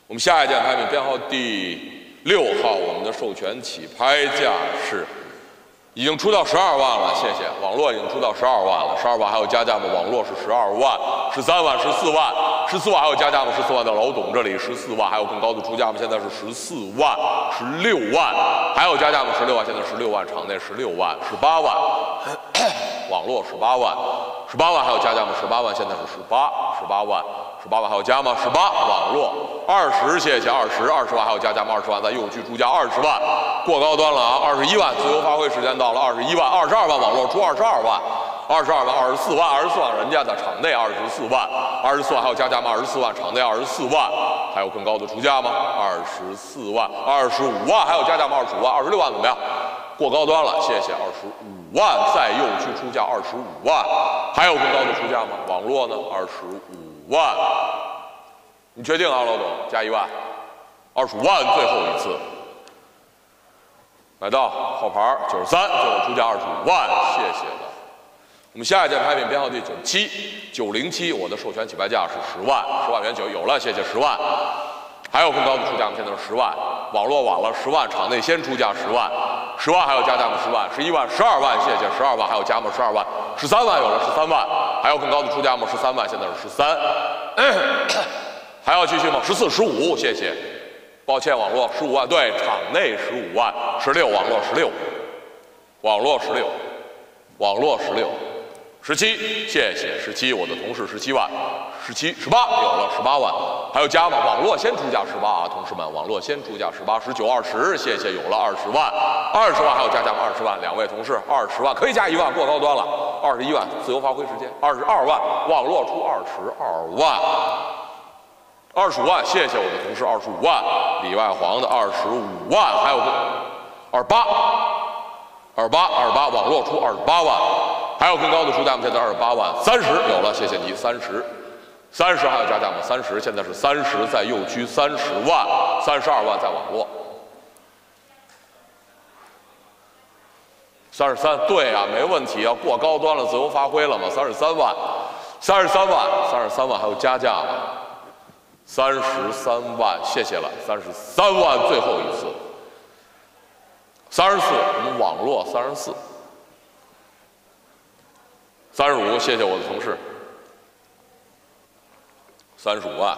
我们下一件拍品编号第六号，我们的授权起拍价是。已经出到十二万了，谢谢。网络已经出到十二万了，十二万还有加价吗？网络是十二万、十三万、十四万、十四万还有加价吗？十四万的老董这里十四万，还有更高的出价吗？现在是十四万、十六万，还有加价吗？十六万，现在十六万，场内十六万、十八万，网络十八万，十八万还有加价吗？十八万，现在是十八、十八万。十八万还有加吗？十八网络二十，谢谢二十二十万还有加加吗？二十万咱又去出价二十万，过高端了啊！二十一万自由发挥时间到了，二十一万二十二万网络出二十二万，二十二万二十四万二十四万人家的场内二十四万，二十四万还有加加吗？二十四万场内二十四万，还有更高的出价吗？二十四万二十五万还有加加吗？二十五万二十六万怎么样？过高端了，谢谢二十五万再又去出价二十五万，还有更高的出价吗？网络呢？二十五。万，你确定啊，老总？加一万，二十五万，最后一次，买到号牌九十三，最后出价二十五万，谢谢了。我们下一件拍品编号第九七九零七，我的授权起拍价是十万，十万元九有了，谢谢十万。还有更高的出价吗？现在是十万，网络晚了十万，场内先出价十万，十万还有加价吗？十万，十一万，十二万，谢谢十二万，还有加吗？十二万，十三万有了，十三万。还有更高的出价吗？十三万，现在是十三，还要继续吗？十四、十五，谢谢。抱歉，网络十五万，对，场内十五万，十六，网络十六，网络十六，网络十六。十七，谢谢十七，我的同事十七万，十七十八有了十八万，还有加吗？网络先出价十八啊，同事们，网络先出价十八，十九二十，谢谢有了二十万，二十万还有加价吗？二十万，两位同事二十万可以加一万，过高端了，二十一万自由发挥时间，二十二万网络出二十二万，二十五万，谢谢我的同事二十五万，里外黄的二十五万，还有个二八，二八二八网络出二十八万。还有更高的出价吗？现在二十八万。三十。有了，谢谢你。三十，三十还有加价吗？三十。现在是三十，在右区三十万，三十二万在网络，三十三。对啊，没问题啊，过高端了，自由发挥了嘛，三十三万，三十三万，三十三万还有加价吗？三十三万，谢谢了，三十三万最后一次，三十四，我们网络三十四。三十五，谢谢我的同事。三十五万，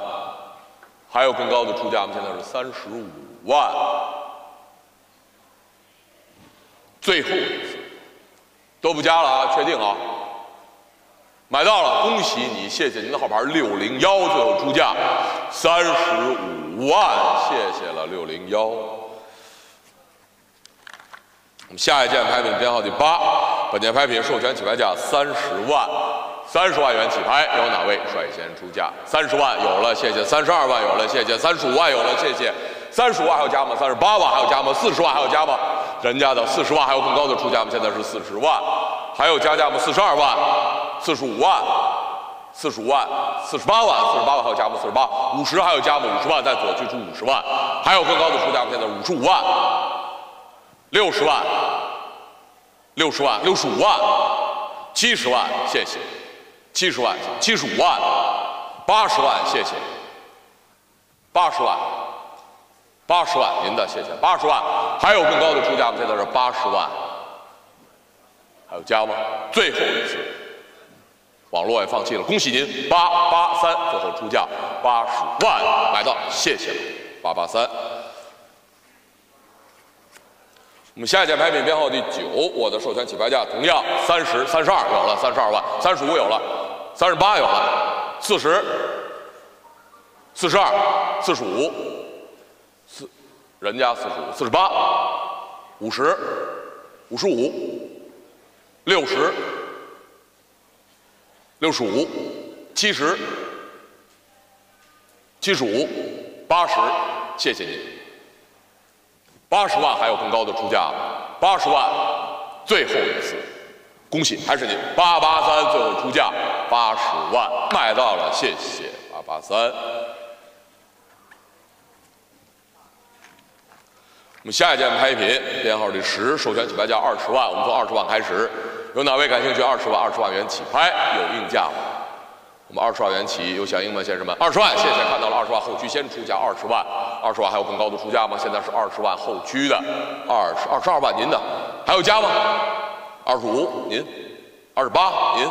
还有更高的出价吗？现在是三十五万，最后一次，都不加了啊！确定啊？买到了，恭喜你！谢谢您的号牌六零幺，最后出价三十五万，谢谢了六零幺。我们下一件拍品编号第八。本件拍品授权起拍价三十万，三十万元起拍，有哪位率先出价？三十万有了，谢谢。三十二万有了，谢谢。三十五万有了，谢谢。三十五万还有加吗？三十八万还有加吗？四十万还有加吗？人家的四十万还有更高的出价吗？现在是四十万，还有加价吗？四十二万，四十五万，四十五万，四十八万，四十八万还有加吗？四十八，五十还有加吗？五十万在左区出五十万，还有更高的出价吗？现在五十五万，六十万。六十万，六十五万，七十万，谢谢，七十万，七十五万，八十万，谢谢，八十万，八十万，您的谢谢，八十万，还有更高的出价吗？现在是八十万，还有加吗？最后一次，网络也放弃了，恭喜您，八八三，最后出价八十万，买到，谢谢，八八三。我们下一件拍品编号第九，我的授权起拍价同样三十三十二有了三十二万，三十五有了，三十八有了，四十，四十二，四十五，四，人家四十五，四十八，五十，五十五，六十，六十五，七十，七十五，八十，谢谢您。八十万还有更高的出价吗，八十万，最后一次，恭喜，还是你。八八三最后出价八十万，卖到了，谢谢八八三。我们下一件拍品编号第十，授权起拍价二十万，我们从二十万开始，有哪位感兴趣？二十万，二十万元起拍，有应价吗？我们二十万元起，有响应吗，先生们？二十万，谢谢，看到了，二十万后区先出价二十万，二十万还有更高的出价吗？现在是二十万后区的二十二十二万，您的。还有加吗？二十五，您，二十八，您，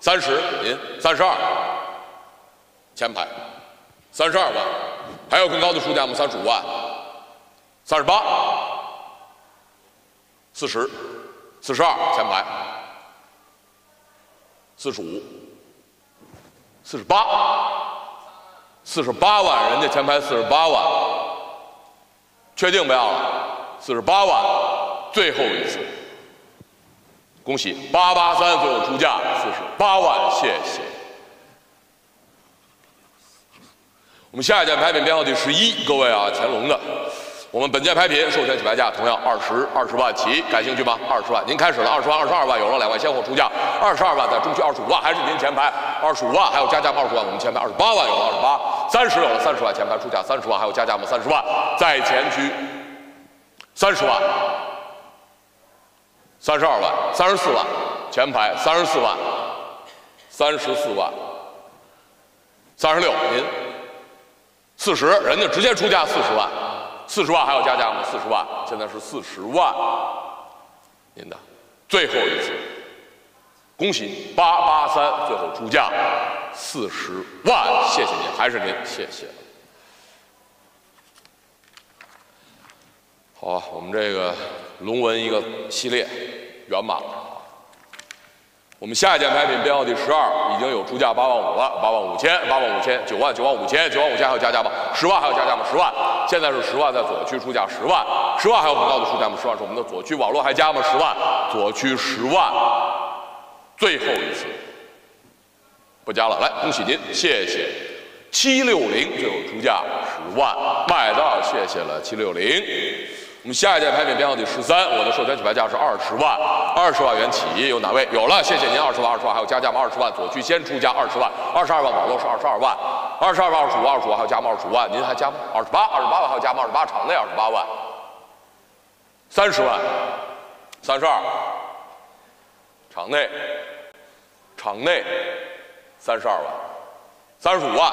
三十，您，三十二，前排，三十二万，还有更高的出价吗？三十五万。三十八，四十，四十二，前排，四十五，四十八，四十八万，人家前排四十八万，确定不要了？四十八万，最后一次，恭喜八八三最后出价四十八万，谢谢。我们下一件拍品编号第十一，各位啊，乾隆的。我们本届拍品授权起拍价同样二十二十万起，感兴趣吗？二十万，您开始了。二十万、二十二万有了，两万先后出价。二十二万在中区，二十五万还是您前排。二十五万还有加价？二十万，我们前排二十八万有了，二十八。三十有了，三十万前排出价三十万还有加价吗？三十万在前区。三十万，三十二万，三十四万前排三十四万，三十四万，三十六您。四十，人家直接出价四十万。四十万还要加价吗？四十万，现在是四十万，您的最后一次，恭喜八八三最后出价四十万，谢谢您，还是您，谢谢。好啊，我们这个龙纹一个系列圆满了。我们下一件拍品编号第十二，已经有出价八万五了，八万五千，八万五千，九万，九万五千，九万五千还有加价吗？十万还有加价吗？十万，现在是十万在左区出价十万，十万还有更高的出价吗？十万是我们的左区，网络还加吗？十万，左区十万，最后一次，不加了，来恭喜您，谢谢，七六零最后出价十万，卖到，谢谢了，七六零。我们下一件拍品编号第十三，我的授权起拍价是二十万，二十万元起，有哪位？有了，谢谢您，二十万，二十万还有加价吗？二十万，左区先出价二十万，二十二万，网络是二十二万，二十二万，二十五，二十五还有加吗？二十五万，您还加吗？二十八，二十八万还有加吗？二十八，场内二十八万，三十万，三十二，场内，场内，三十二万，三十五万，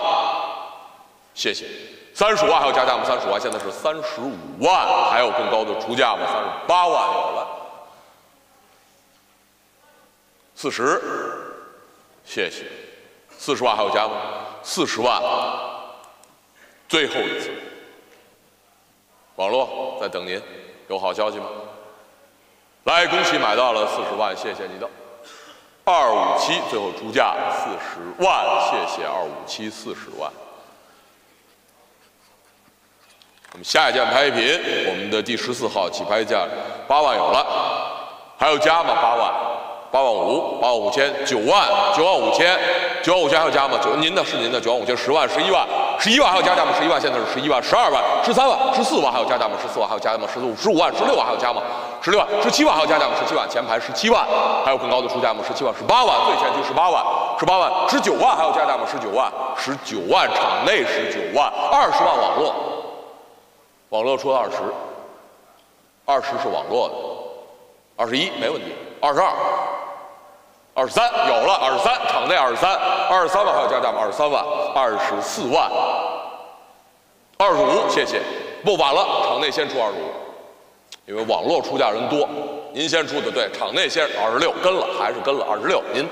谢谢。三十五万还有加价吗？三十五万现在是三十五万，还有更高的出价吗？三十八万有了，四十，谢谢，四十万还有加吗？四十万，最后一次，网络在等您，有好消息吗？来，恭喜买到了四十万，谢谢你的二五七，最后出价四十万，谢谢二五七四十万。我们下一件拍品，我们的第十四号起拍价八万有了，还有加吗？八万，八万五，八万五千，九万，九万五千，九万五千还有加吗？九，您的是您的。九万五千，十万，十一万，十一万还有加价吗？十一万。现在是十一万，十二万，十三万，十四万还有加价吗？十四万还有加价吗？十五，十五万，十六万还有加吗？十六万，十七万还有加价吗？十七万，前排十七万，还有更高的出价吗？十七万，十八万，最前区十八万，十八万，十九万还有加价吗？十九万，十九万，场内十九万，二十万网络。网络出二十，二十是网络的，二十一没问题，二十二，二十三有了，二十三场内二十三，二十三万还有加价吗？二十三万，二十四万，二十五谢谢，不晚了，场内先出二十五，因为网络出价人多，您先出的对，场内先二十六跟了还是跟了二十六，您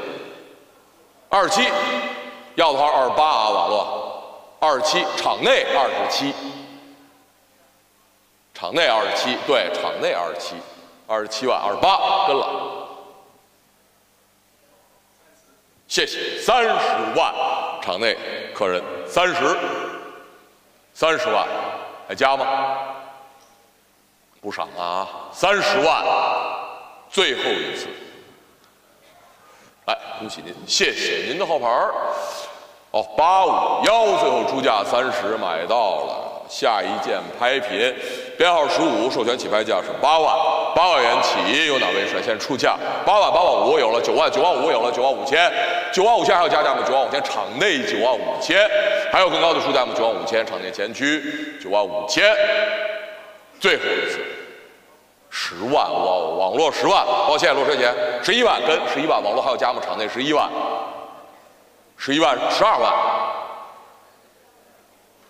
二十七要的话二十八啊，网络二十七场内二十七。场内二十七，对，场内二十七，二十七万，二十八跟了，谢谢，三十万，场内客人三十，三十万，还加吗？不少啊，三十万，最后一次，来，恭喜您，谢谢您的号牌儿。哦，八五幺，最后出价三十，买到了。下一件拍品，编号十五，授权起拍价是八万，八万元起，有哪位率先出价？八万，八万五有了，九万，九万五有了，九万五千，九万五千还有加价吗？九万五千，场内九万五千，还有更高的出价吗？九万五千，场内前区九万五千，最后一次。十万网网络十万，抱歉，落车钱十一万跟十一万，网络还有加吗？场内十一万，十一万十二万，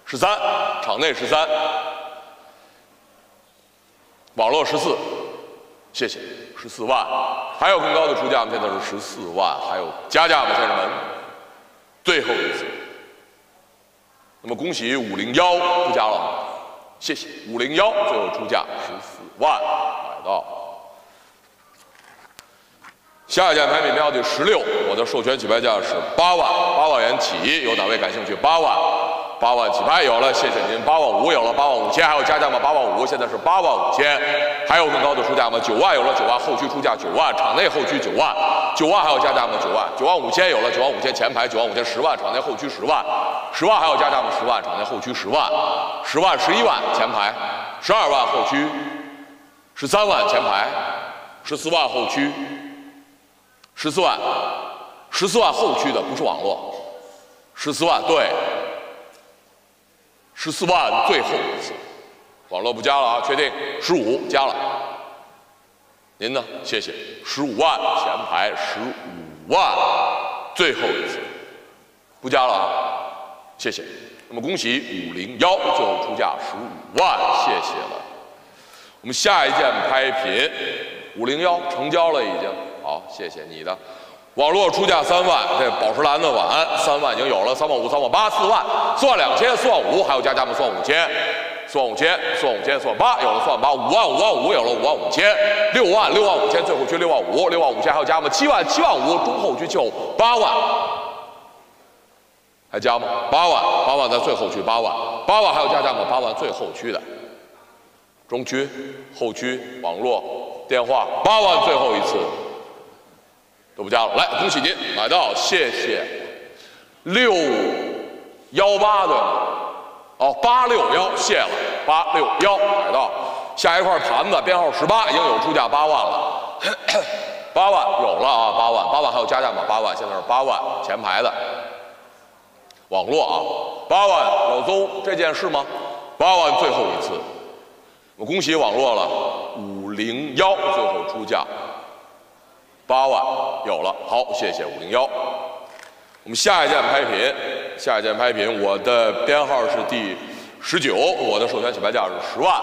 十三，场内十三，网络十四，谢谢，十四万，还有更高的出价吗？现在是十四万，还有加价吗，先生们？最后一次，那么恭喜五零幺不加了，谢谢五零幺，最后出价十四万买。到，下一件拍品标的十六，我的授权起拍价是八万，八万元起，有哪位感兴趣？八万，八万起拍，有了，谢谢您。八万五有了，八万五千，还有加价吗？八万五，现在是八万五千，还有更高的出价吗？九万有了，九万后区出价九万，场内后区九万，九万还有加价吗？九万，九万五千有了，九万五千前排，九万五千十万，场内后区十万，十万还有加价吗？十万，场内后区十万，十万十一万前排，十二万后区。十三万前排，十四万后区，十四万，十四万后区的不是网络，十四万对，十四万最后一次，网络不加了啊，确定十五加了，您呢？谢谢，十五万前排十五万最后一次，不加了啊，谢谢，那么恭喜五零幺最后出价十五万，谢谢了。我们下一件拍品，五零幺成交了已经，好，谢谢你的。网络出价三万，这宝石蓝的碗三万已经有了，三万五、三万八、四万，四万两千，四万五，还有加价吗？算五千，四万五千，四万五千，四万八有了，四万八，五万五万五有了，五万五千，六万六万五千，最后区六万五，六万五千还有加吗？七万七万五，中后区就八万，还加吗？八万八万在最后区八万，八万还有加价吗？八万最后区的。中区、后区、网络、电话，八万最后一次都不加了。来，恭喜您买到，谢谢。六幺八对吗？哦，八六幺，谢了。八六幺买到。下一块盘子编号十八，已经有出价八万了。八万有了啊，八万，八万还有加价吗？八万，现在是八万前排的。网络啊，八万老邹这件事吗？八万最后一次。我恭喜网络了，五零幺最后出价八万，有了，好，谢谢五零幺。我们下一件拍品，下一件拍品，我的编号是第。十九，我的授权起拍价是十万，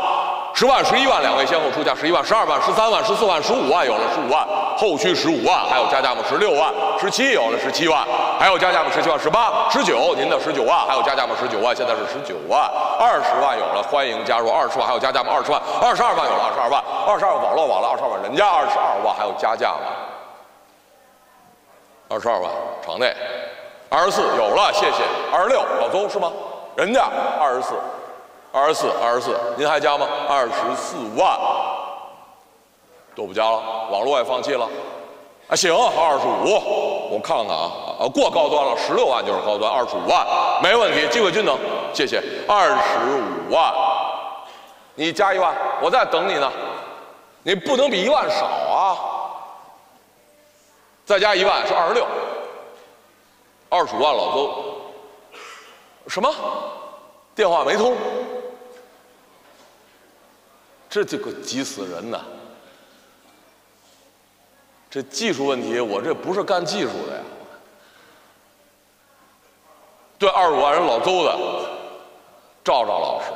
十万、十一万，两位先后出价，十一万、十二万、十三万、十四万、十五万，有了十五万，后区十五万，还有加价吗？十六万、十七有了十七万，还有加价吗？十七万、十八、十九，您的十九万，还有加价吗？十九万，现在是十九万，二十万有了，欢迎加入，二十万还有加价吗？二十万、二十二万有了，二十二万，二十二网络网了，二十二万人家二十二万还有加价吗？二十二万场内，二十四有了，谢谢，二十六老邹是吗？人家二十四，二十四，二十四，您还加吗？二十四万。都不加了，网络也放弃了。啊，行，二十五，我看看啊，啊，过高端了，十六万就是高端，二十五万。没问题，机会均等，谢谢，二十五万，你加一万，我在等你呢，你不能比一万少啊，再加一万是二十六，二十五万老邹。什么？电话没通？这这个急死人呐！这技术问题，我这不是干技术的呀。对二十五万人老邹的，赵赵老师，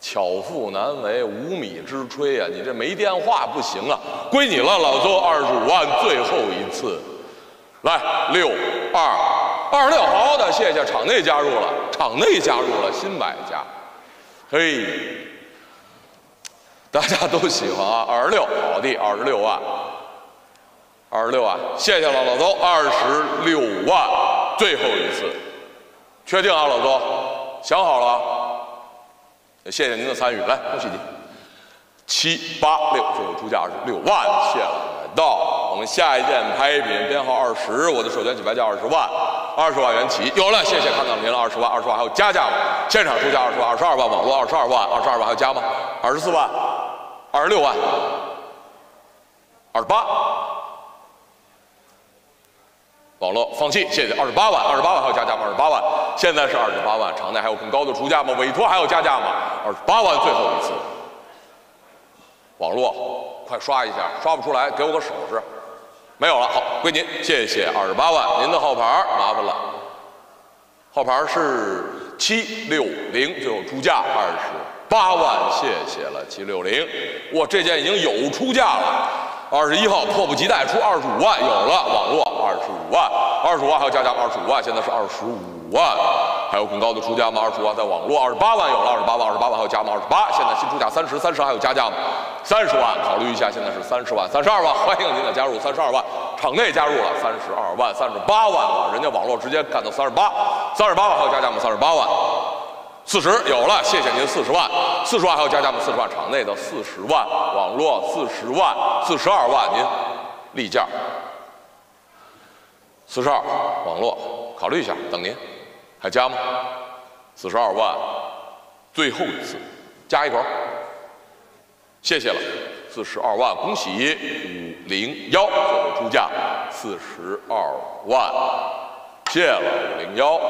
巧妇难为无米之炊啊！你这没电话不行啊！归你了，老邹，二十五万最后一次，来六二。二十六，好的，谢谢，场内加入了，场内加入了新买家，嘿，大家都喜欢啊，二十六，好的，二十六万，二十六万，谢谢了，老邹，二十六万，最后一次，确定啊，老邹，想好了，谢谢您的参与，来，恭喜您，七八六，最后出价是六万，谢了，到我。们下一件拍品编号二十，我的授权起拍价二十万，二十万元起。有了，谢谢，看到您了，二十万，二十万。还有加价吗？现场出价二十万，二十二万，网络二十二万，二十二万还有加吗？二十四万，二十六万，二十八，网络放弃，谢谢，二十八万，二十八万还有加价吗？二十八万，现在是二十八万，场内还有更高的出价吗？委托还有加价吗？二十八万，最后一次。网络，快刷一下，刷不出来给我个手势。没有了，好，归您，谢谢，二十八万，您的号牌麻烦了。号牌是七六零，最后出价二十八万，谢谢了，七六零。哇，这件已经有出价了，二十一号迫不及待出二十五万，有了，网络二十五万，二十五万还有加价吗？二十五万，现在是二十五万。还有更高的出价吗？二十五万在网络，二十八万有了，二十八万，二十八万还有加吗？二十八，现在新出价三十，三十还有加价吗？三十万，考虑一下，现在是三十万，三十二万，欢迎您的加入，三十二万，场内加入了，三十二万，三十八万了，人家网络直接干到三十八，三十八万还有加价吗？三十八万，四十有了，谢谢您，四十万，四十万还有加价吗？四十万，场内的四十万，网络四十万，四十二万，您立价，四十二，网络考虑一下，等您。还加吗？四十二万，最后一次，加一口，谢谢了，四十二万，恭喜五零幺，最后出价四十二万，谢了五零幺。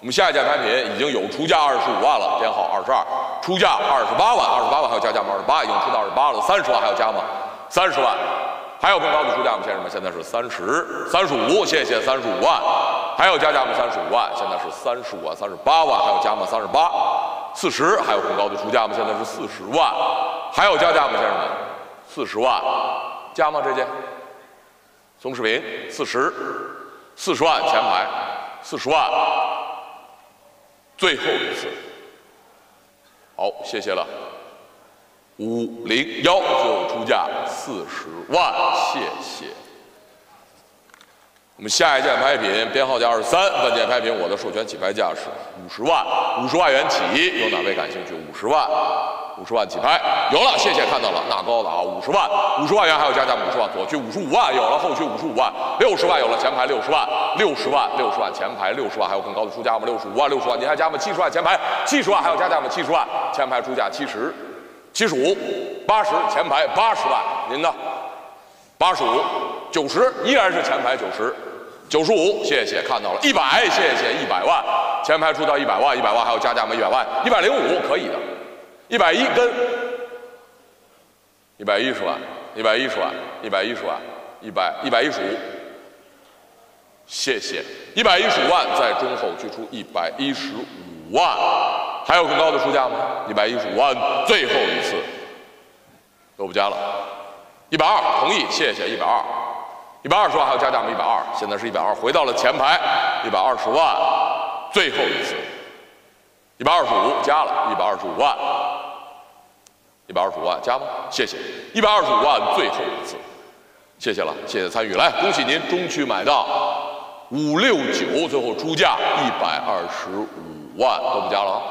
我们下一件产品已经有出价二十五万了，编号二十二，出价二十八万，二十八万还有加价吗？二十八已经出到二十八了，三十万还有加吗？三十万，还有更高的出价吗，先生们？现在是三十三十五，谢谢三十五万。还有加价吗？三十五万，现在是三十五万，三十八万，还有加吗？三十八，四十，还有更高的出价吗？现在是四十万，还有加价吗，先生们？四十万，加吗？这件，宋世平，四十，四十万前排，四十万，最后一次，好，谢谢了，五零幺就出价四十万，谢谢。我们下一件拍品编号价二十三，本件拍品我的授权起拍价是五十万，五十万元起，有哪位感兴趣？五十万，五十万起拍，有了，谢谢，看到了，那高的啊，五十万，五十万元还有加价五十万，左去五十五万，有了，后区五十五万，六十万有了，前排六十万，六十万，六十万前排。六十万，还有更高的出价吗？六十五万，六十万，您还加吗？七十万前排，七十万还有加价吗？七十万。前排出价七十，七十五，八十前排八十万，您呢？八十五，九十，依然是前排九十。九十五，谢谢，看到了，一百，谢谢，一百万，前排出到一百万，一百万还有加价吗？一百万，一百零五，可以的，一百一跟，一百一十万，一百一十万，一百一十万，一百一百一十五，谢谢，一百一十五万在中后区出一百一十五万，还有更高的出价吗？一百一十五万，最后一次，都不加了，一百二，同意，谢谢，一百二。一百二十万还有加价吗？一百二，现在是一百二，回到了前排，一百二十万，最后一次，一百二十五加了，一百二十五万，一百二十五万加吗？谢谢，一百二十五万最后一次，谢谢了，谢谢参与，来恭喜您中区买到五六九，最后出价一百二十五万，都不加了啊，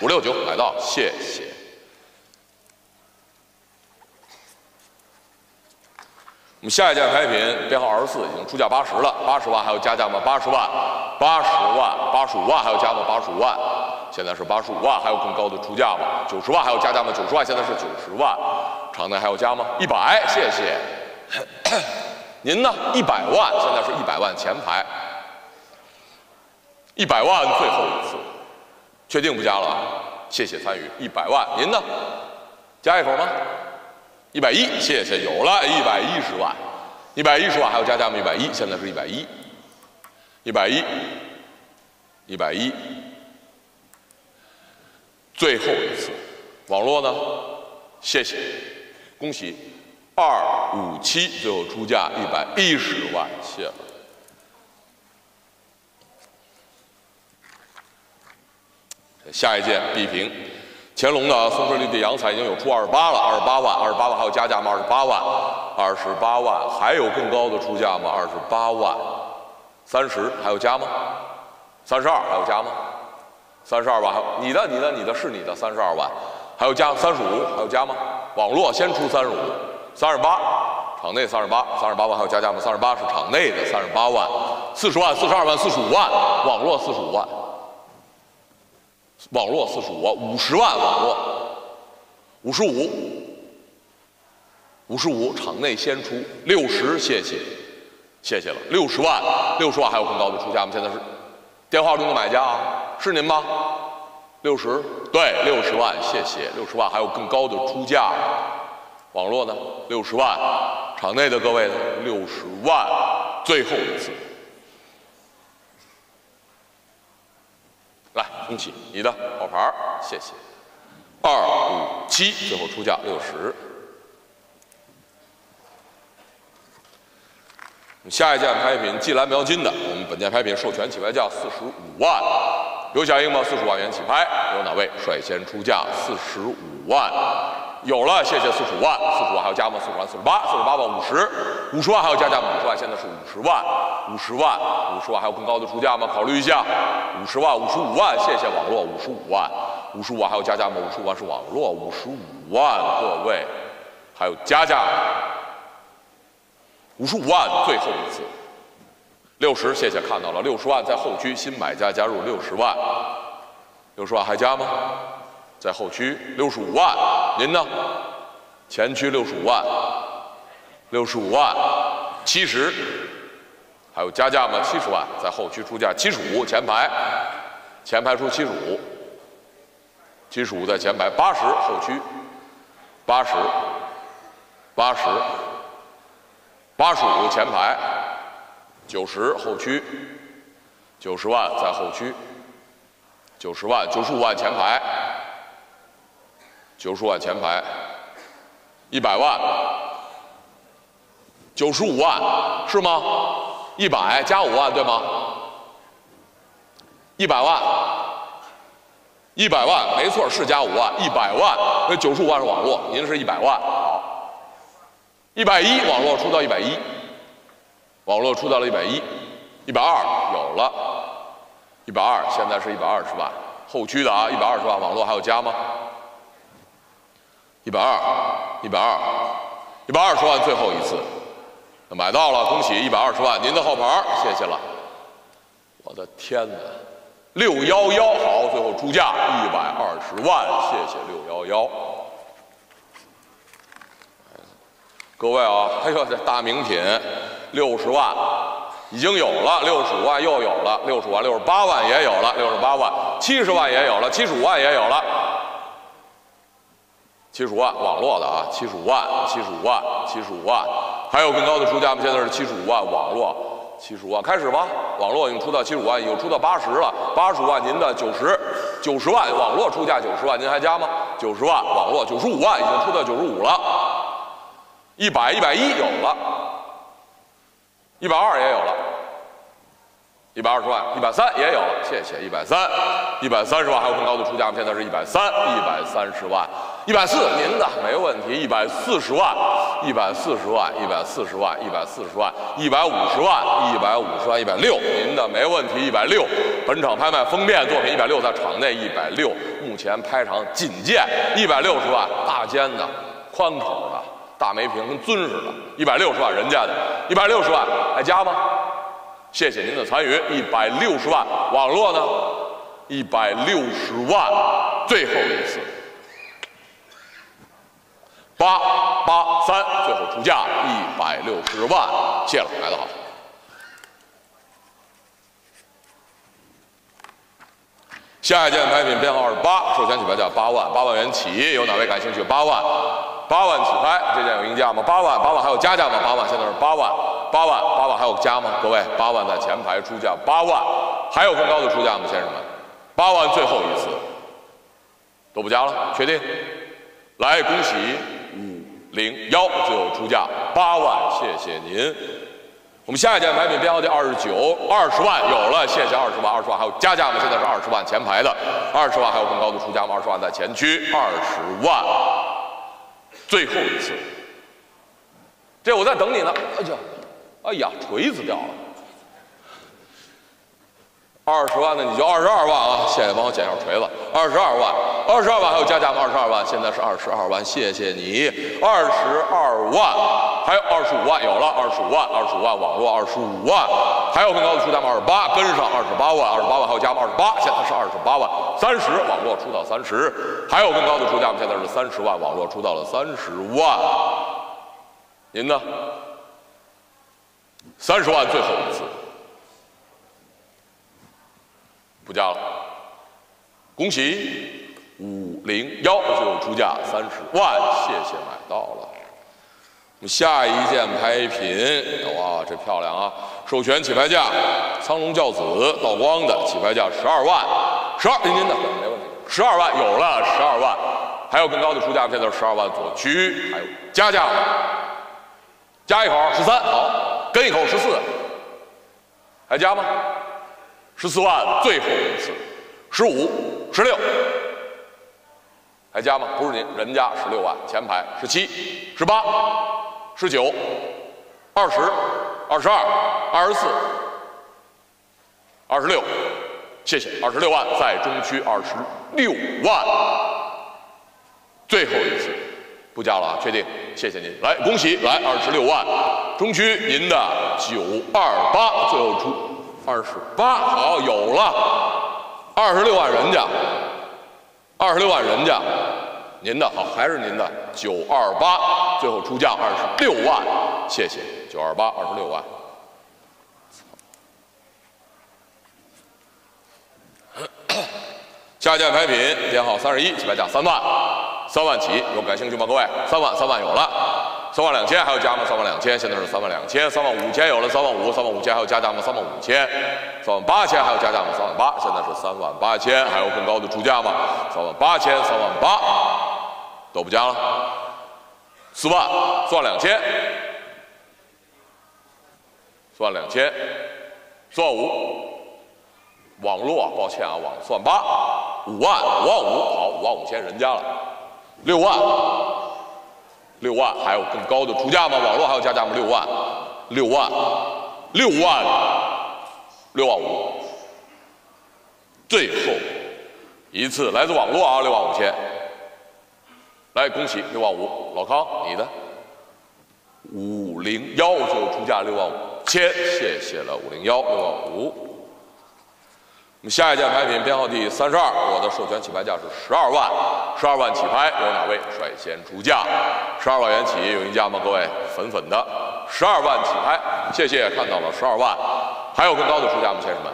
五六九买到，谢谢。我们下一件拍品编号二十四，已经出价八十了，八十万还有加价吗？八十万，八十万，八十五万还有加吗？八十五万，现在是八十五万，还有更高的出价吗？九十万还有加价吗？九十万，现在是九十万，场内还有加吗？一百，谢谢。您呢？一百万，现在是一百万前排，一百万最后一次，确定不加了？谢谢参与，一百万，您呢？加一口吗？一百一，谢谢，有了一百一十万，一百一十万还有加价吗？一百一，现在是一百一，一百一，一百一，最后一次，网络呢？谢谢，恭喜，二五七，最后出价一百一十万，谢了。下一件闭屏。乾隆的松顺绿地洋彩已经有出二十八了，二十八万，二十八万还有加价吗？二十八万，二十八万还有更高的出价吗？二十八万，三十还有加吗？三十二还有加吗？三十二万，你的你的你的是你的三十二万，还有加三十五还有加吗？网络先出三十五，三十八，场内三十八，三十八万还有加价吗？三十八是场内的三十八万，四十万、四十二万、四十五万，网络四十五万，网络四十五万，五十万网络，五十五，五十五场内先出，六十谢谢，谢谢了，六十万，六十万还有更高的出价吗？现在是电话中的买家啊，是您吗？六十，对，六十万，谢谢，六十万还有更高的出价，网络呢？六十万，场内的各位呢？六十万，最后一次，来，恭喜你的号牌，谢谢，二五七，最后出价六十。下一件拍品季兰描金的，我们本件拍品授权起拍价四十五万，有响应吗？四十万。元起拍，有哪位率先出价？四十五万？有了，谢谢四十五万，四十万还有加吗？四十万，四十八，四十八万。五十，五十万还有加价吗？五十。万，现在是五十。万，五十万，五十万还有更高的出价吗？考虑一下，五十。万，五十。五万，谢谢网络，五十。五万，五十。五万还有加价吗？五十。五万是网络，五十。五万，各位还有加价。五十。五万，最后一次。六十，谢谢看到了。六十万在后区，新买家加入六十万。六十万还加吗？在后区六十五万，您呢？前区六十五万，六十五万，七十，还有加价吗？七十万在后区出价七十五，前排，前排出七十五，七十五在前排，八十后区，八十，八十。八十五前排，九十后区，九十万在后区，九十万九十五万前排，九十万前排，一百万，九十五万是吗？一百加五万对吗？一百万，一百万没错是加五万，一百万那九十五万是网络，您是一百万。一百一，网络出到一百一，网络出到了一百一，一百二有了，一百二现在是一百二十万，后区的啊，一百二十万，网络还有加吗？一百二，一百二，一百二十万，最后一次，买到了，恭喜一百二十万，您的号牌谢谢了。我的天哪，六幺幺好，最后出价一百二十万，谢谢六幺幺。各位啊，哎呦，这大名品，六十万已经有了，六十五万又有了，六十万六十八万也有了，六十八万七十万也有了，七十五万也有了，七十五万网络的啊，七十五万，七十五万，七十五万，还有更高的出价吗？现在是七十五万网络，七十五万开始吧，网络已经出到七十五万，已经出到八十了，八十五万您的九十，九十万网络出价九十万，您还加吗？九十万网络九十五万已经出到九十五了。一百一百一有了，一百二也有了，一百二十万，一百三也有了，谢谢一百三，一百三十万还有更高的出价吗？现在是一百三，一百三十万，一百四您的没问题，一百四十万，一百四十万，一百四十万，一百四十万，一百五十万，一百五十万，一百六。您的没问题，一百六，本场拍卖封面作品一百六，在场内一百六，目前拍场仅见一百六十万，大间的，宽口的。大梅瓶跟尊似的，一百六十万人家的，一百六十万还加吗？谢谢您的参与，一百六十万，网络呢？一百六十万，最后一次，八八三，最后出价一百六十万，谢了，来得好。下一件拍品编号二十八，授权起拍价八万，八万元起，有哪位感兴趣？八万。八万起拍，这件有应价吗？八万，八万还有加价吗？八万，现在是八万，八万，八万还有加吗？各位，八万在前排出价，八万，还有更高的出价吗，先生们？八万最后一次，都不加了，确定？来，恭喜五零幺最后出价八万，谢谢您。我们下一件买品编号第二十九，二十万有了，谢谢二十万，二十万还有加价吗？现在是二十万前排的，二十万还有更高的出价吗？二十万在前区，二十万。最后一次，这我在等你呢。哎呀，哎呀，锤子掉了。二十万的你就二十二万啊！谢谢帮我捡下锤子，二十二万。二十二万还有加价吗？二十二万，现在是二十二万，谢谢你，二十二万，还有二十五万，有了二十五万，二十五万网络二十五万，还有更高的出价吗？二十八，跟上二十八万，二十八万还有加吗？二十八，现在是二十八万，三十网络出到三十，还有更高的出价吗？现在是三十万，网络出到了三十万，您呢？三十万最后一次，不加了，恭喜五零幺最后出价三十万，谢谢买到了。我们下一件拍品，哇，这漂亮啊！授权起拍价，苍龙教子道光的起拍价十二万，十二，您的没问题，十二万有了，十二万，还有更高的出价，现在十二万左区，还有加价？加一口十三，好，跟一口十四，还加吗？十四万，最后一次，十五、十六，还加吗？不是您，人家十六万，前排十七、十八、十九、二十、二十二、二十四、二十六，谢谢，二十六万，在中区二十六万，最后一次，不加了啊，确定？谢谢您，来恭喜，来二十六万，中区您的九二八，最后出二十八，好有了，二十六万人家，二十六万人家，您的好还是您的。九二八，最后出价二十六万，谢谢九二八二十六万。下一件拍品编号三十一，起拍价三万，三万起，有感兴趣吗？各位，三万三万有了，三万两千还有加吗？三万两千，现在是三万两千，三万五千有了，三万五，三万五千还有加价吗？三万五千，三万八千还有加价吗？三万八，现在是三万八千，还有更高的出价吗？三万八千，三万八，都不加了，四万，四万两千，四万两千，四万五。网络，抱歉啊，网算八，五万，五万五，好，五万五千人家了，六万，六万，还有更高的出价吗？网络还有加价吗？六万，六万，六万，六万五，最后一次来自网络啊，六万五千，来恭喜六万五，老康你的五零幺就出价六万五千，谢谢了五零幺六万五。我们下一件拍品编号第三十二，我的授权起拍价是十二万，十二万起拍，有哪位率先出价？十二万元起，有一价吗？各位，粉粉的，十二万起拍，谢谢，看到了，十二万，还有更高的出价吗，先生们？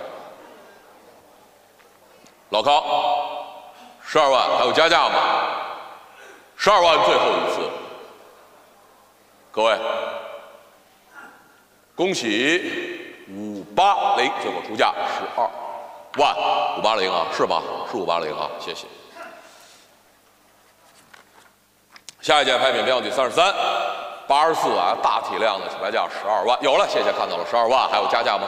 老康，十二万，还有加价吗？十二万最后一次，各位，恭喜五八零最后出价十二。万五八零啊，是吧？是五八零啊，谢谢。下一件拍品编号第三十三，八十四啊，大体量的起拍价十二万，有了，谢谢，看到了，十二万，还有加价吗？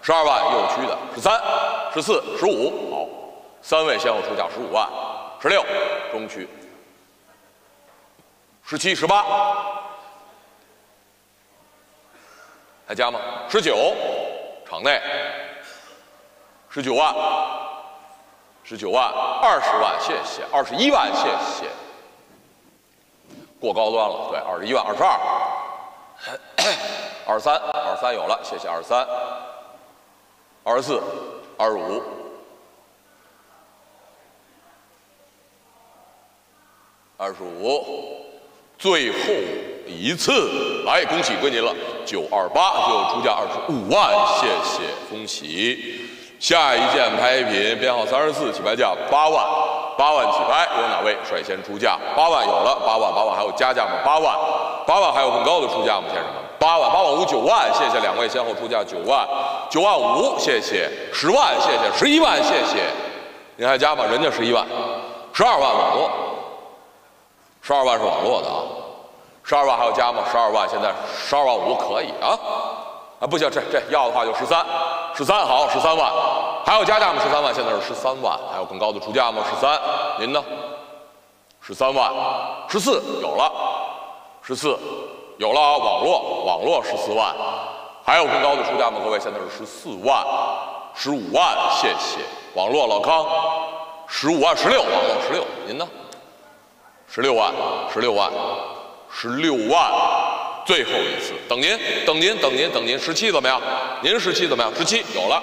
十二万右区的十三、十四、十五，好，三位先后出价十五万，十六中区，十七、十八，还加吗？十九场内。十九万，十九万，二十万，谢谢，二十一万，谢谢，过高端了，对，二十一万，二十二，二十三，二十三有了，谢谢，二十三，二十四，二十五，二十五，最后一次，来，恭喜归您了，九二八最后出价二十五万，谢谢，恭喜。下一件拍品编号三十四，起拍价八万，八万起拍，有哪位率先出价？八万有了，八万，八万还有加价吗？八万，八万还有更高的出价吗，先生们？八万，八万五九万，谢谢两位先后出价九万，九万五，谢谢，十万，谢谢，十一万，谢谢，您还加吗？人家十一万，十二万网络，十二万是网络的啊，十二万还要加吗？十二万，现在十二万五可以啊。啊，不行，这这要的话就十三，十三好，十三万，还有加价吗？十三万，现在是十三万，还有更高的出价吗？十三，您呢？十三万，十四有了，十四有了！网络网络十四万，还有更高的出价吗？各位，现在是十四万，十五万，谢谢网络老康，十五万，十六，网络十六，您呢？十六万，十六万，十六万，最后一次，等您，等您，等您，等您，十七怎么样？您十七怎么样？十七有了，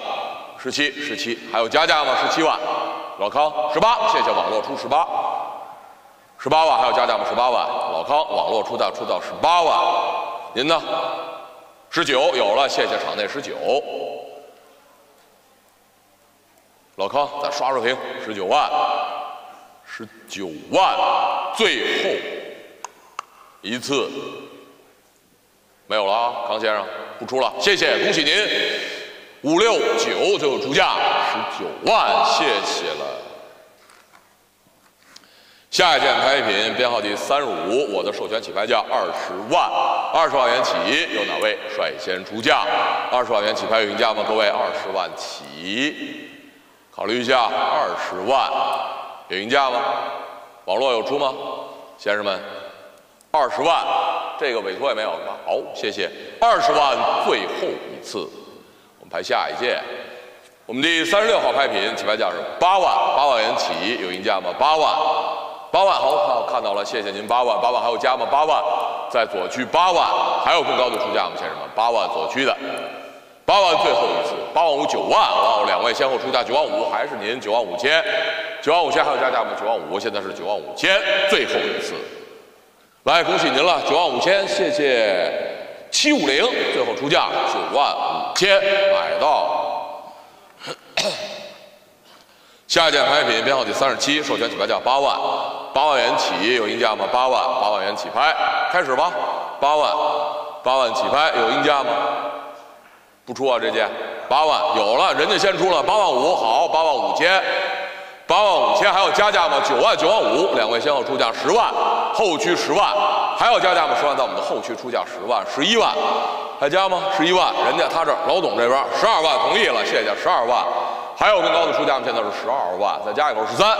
十七，十七，还有加价吗？十七万，老康，十八，谢谢网络出十八，十八万，还有加价吗？十八万，老康，网络出价出到十八万，您呢？十九有了，谢谢场内十九，老康再刷刷屏，十九万。十九万，最后一次没有了啊，康先生不出了，谢谢，恭喜您，五六九最后出价十九万，谢谢了。下一件拍品编号第三十五，我的授权起拍价二十万，二十万元起，有哪位率先出价？二十万元起拍有赢价吗？各位，二十万起，考虑一下，二十万。有赢价吗？网络有出吗？先生们，二十万，这个委托也没有是吧？好，谢谢。二十万，最后一次，我们拍下一件。我们第三十六号拍品起拍价是八万，八万元起，有赢价吗？八万，八万，好，好，看到了，谢谢您，八万，八万还有加吗？八万，在左区八万，还有更高的出价吗？先生们，八万左区的，八万最后一次，八万五九万，哇，两位先后出价九万五，还是您九万五千。九万五千还有加价吗？九万五，现在是九万五千，最后一次，来恭喜您了，九万五千，谢谢七五零，最后出价九万五千，买到。下一件拍品编号第三十七，授权起拍价八万，八万元起，有应价吗？八万，八万元起拍，开始吧，八万，八万起拍，有应价吗？不出啊，这件八万有了，人家先出了八万五，好，八万五千。八万五千还要加价吗？九万九万五，两位先后出价十万，后区十万，还要加价吗？十万在我们的后区出价十万，十一万，还加吗？十一万，人家他这老董这边十二万同意了，谢谢，十二万，还有更高的出价吗？现在是十二万，再加一口十三，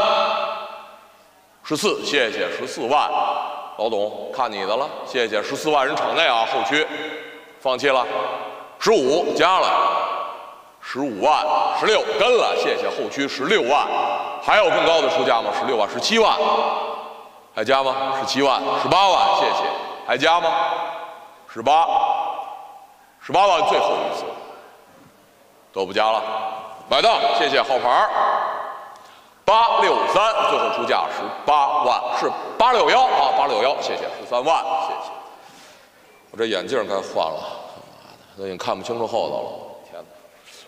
十四，谢谢，十四万，老董看你的了，谢谢，十四万人场内啊，后区放弃了，十五加了。十五万，十六跟了，谢谢后区十六万，还有更高的出价吗？十六万，十七万，还加吗？十七万，十八万，谢谢，还加吗？十八，十八万，最后一次，都不加了，买单，谢谢号牌八六三，最后出价十八万，是八六幺啊，八六幺，谢谢，十三万，谢谢，我这眼镜该换了，妈的，都已经看不清楚后头了。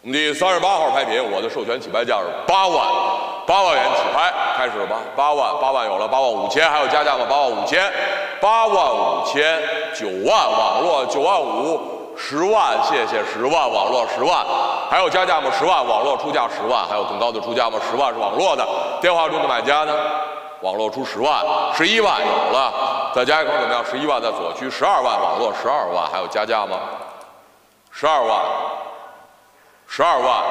我们第三十八号拍品，我的授权起拍价是八万，八万元起拍，开始吧，八万，八万有了，八万五千，还有加价吗？八万五千，八万五千，九万，网络九万五，十万，谢谢，十万，网络十万，还有加价吗？十万，网络出价十万，还有更高的出价吗？十万是网络的，电话中的买家呢？网络出十万，十一万有了，再加一口怎么样？十一万在左区，十二万，网络十二万，还有加价吗？十二万。十二万，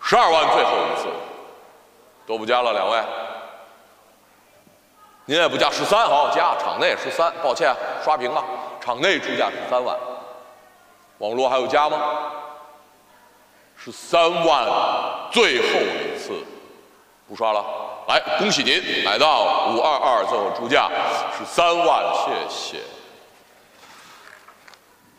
十二万最后一次，都不加了，两位，您也不加十三，好加场内十三，抱歉刷屏了，场内出价十三万，网络还有加吗？十三万，最后一次，不刷了，来恭喜您买到五二二，最后出价十三万，谢谢。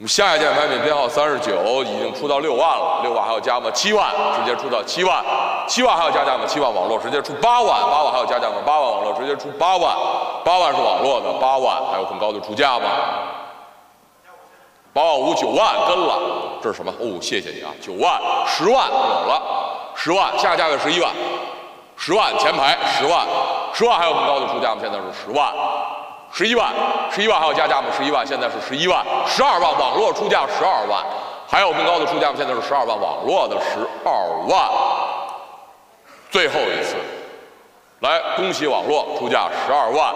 我们下一件拍品编号三十九，已经出到六万了，六万还要加吗？七万，直接出到七万，七万还要加价吗？七万网络直接出八万，八万还要加价吗？八万网络直接出八万，八万是网络的八万，还有更高的出价吗？八万五九万跟了，这是什么？哦，谢谢你啊，九万十万有了，十万下价格十一万，十万前排十万，十万还有更高的出价吗？现在是十万。十一万，十一万还要加价吗？十一万，现在是十一万，十二万，网络出价十二万，还有更高的出价吗？现在是十二万，网络的十二万，最后一次，来恭喜网络出价十二万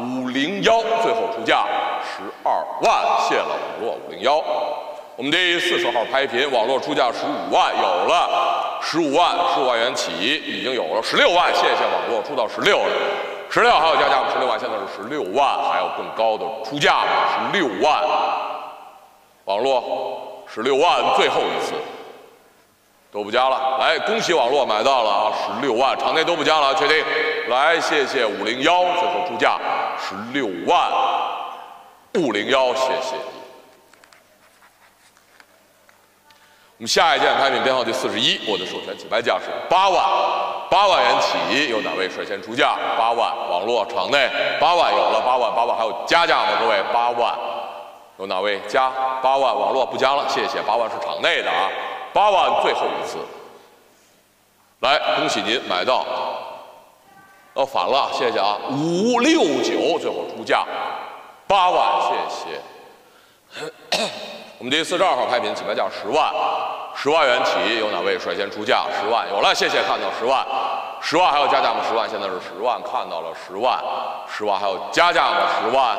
五零幺，最后出价十二万，谢了网络五零幺。我们第四十号拍品，网络出价十五万，有了十五万，十五万元起，已经有了十六万，谢谢网络出到十六了。十六还有加价吗？十六万，现在是十六万，还有更高的出价吗？十六万，网络十六万，最后一次，都不加了。来，恭喜网络买到了啊，十六万，场内都不加了，确定。来，谢谢五零幺，最后出价十六万五零幺，谢谢。我们下一件拍品编号第四十一，我的授权起拍价是八万，八万元起，有哪位率先出价？八万，网络场内八万有了，八万八万还有加价吗？各位，八万有哪位加？八万，网络不加了，谢谢。八万是场内的啊，八万最后一次，来，恭喜您买到。哦，反了，谢谢啊，五六九最后出价八万，谢谢。我们第四十二号拍品起拍价十万，十万元起，有哪位率先出价？十万有了，谢谢，看到十万，十万还有加价吗？十万，现在是十万，看到了十万，十万还有加价吗？十万，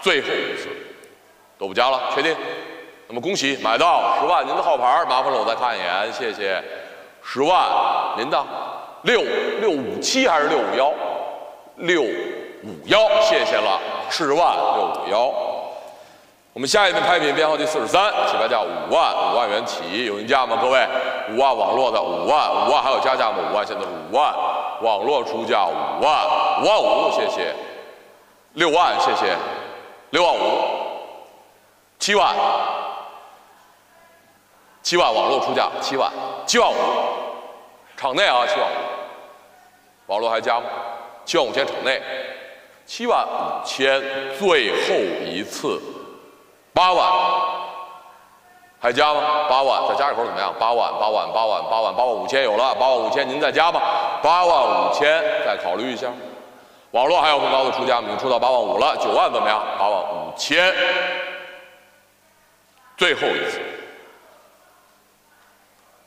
最后一次，都不加了，确定？那么恭喜买到十万，您的号牌麻烦了我再看一眼，谢谢。十万，您的六六五七还是六五幺？六五幺，谢谢了，十万六五幺。我们下一份拍品编号第四十三，起拍价五万，五万元起，有人价吗？各位，五万网络的五万，五万还有加价吗？五万现在是五万，网络出价五万，五万五，谢谢，六万，谢谢，六万五，七万，七万网络出价七万，七万五，场内啊，七万五，网络还加吗？七万五千场内，七万五千，最后一次。八万，还加吗？八万，再加一口怎么样？八万，八万，八万，八万，八万五千有了，八万五千您再加吧。八万五千，再考虑一下。网络还有更高的出价吗？已经出到八万五了，九万怎么样？八万五千，最后一次，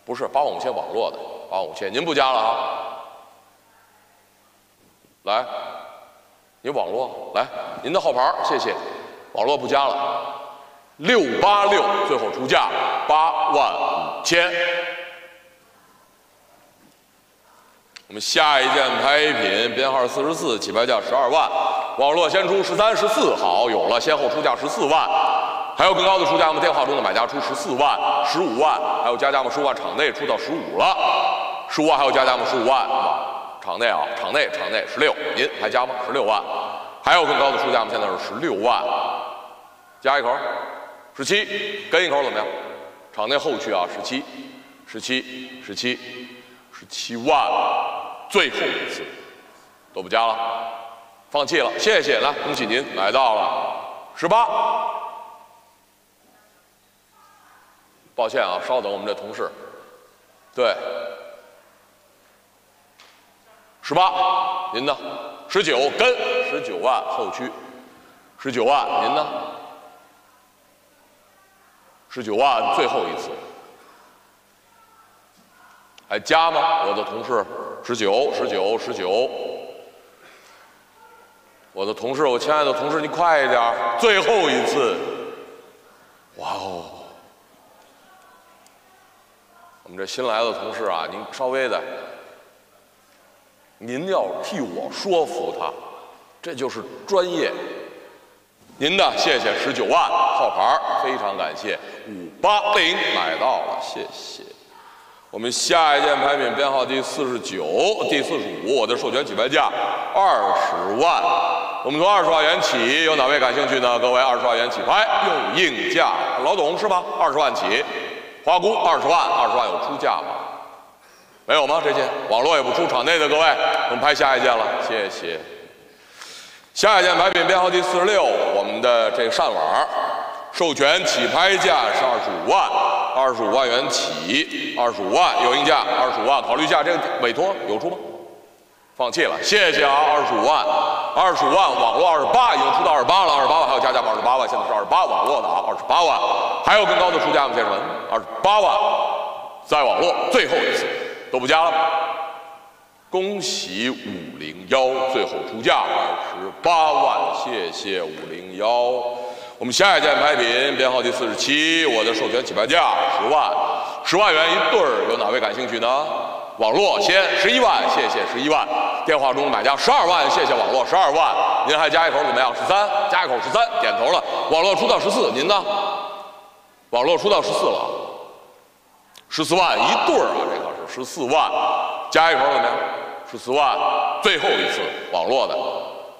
不是八万五千网络的，八万五千您不加了啊？来，您网络来，您的号牌谢谢，网络不加了。六八六，最后出价八万五千。我们下一件拍品编号四十四，起拍价十二万，网络先出十三、十四，好，有了，先后出价十四万，还有更高的出价吗？电话中的买家出十四万、十五万，还有加价吗？十五万，场内出到十五了，十五万还有加价吗？十五万，场内啊，场内场内十六，您还加吗？十六万，还有更高的出价吗？现在是十六万，加一口。十七，跟一口怎么样？场内后驱啊，十七，十七，十七，十七万，最后一次，都不加了，放弃了，谢谢，来，恭喜您买到了十八。抱歉啊，稍等，我们这同事，对，十八，您呢？十九，跟十九万后驱，十九万，您呢？十九万，最后一次，还加吗？我的同事，十九，十九，十九。我的同事，我亲爱的同事，你快一点，最后一次。哇哦！我们这新来的同事啊，您稍微的，您要替我说服他，这就是专业。您的谢谢十九万号牌非常感谢五八零买到了，谢谢。我们下一件拍品编号第四十九、第四十五，我的授权起拍价二十万。我们从二十万元起，有哪位感兴趣呢？各位，二十万元起拍，用硬价，老董是吧？二十万起，花姑二十万，二十万有出价吗？没有吗？这件网络也不出，场内的各位，我们拍下一件了，谢谢。下一件拍品编号第四十六，的这个扇网，授权起拍价是二十五万，二十五万元起，二十五万有应价，二十五万考虑价，这个委托有出吗？放弃了，谢谢啊，二十五万，二十五万网络二十八，已经出到二十八了，二十八万还有加价吗？二十八万，现在是二十八网络的啊，二十八万，还有更高的出价吗，先生们？二十八万，在网络最后一次都不加了。恭喜五零幺最后出价二十八万，谢谢五零幺。我们下一件拍品编号第四十七，我的授权起拍价十万，十万元一对儿，有哪位感兴趣呢？网络先十一万，谢谢十一万。电话中的买家十二万，谢谢网络十二万。您还加一口怎么样？十三，加一口十三，点头了。网络出到十四，您呢？网络出到十四了。十四万一对儿啊，这可是十四万，加一口怎么样？十四万，最后一次网络的，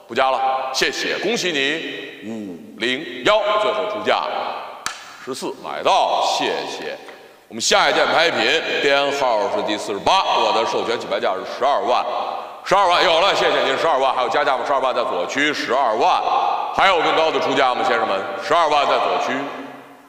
不加了，谢谢，恭喜你五零幺，最后出价十四，买到，谢谢。我们下一件拍品编号是第四十八，我的授权起拍价是十二万，十二万有了，谢谢您，十二万，还有加价吗？十二万在左区，十二万，还有更高的出价吗，先生们？十二万在左区，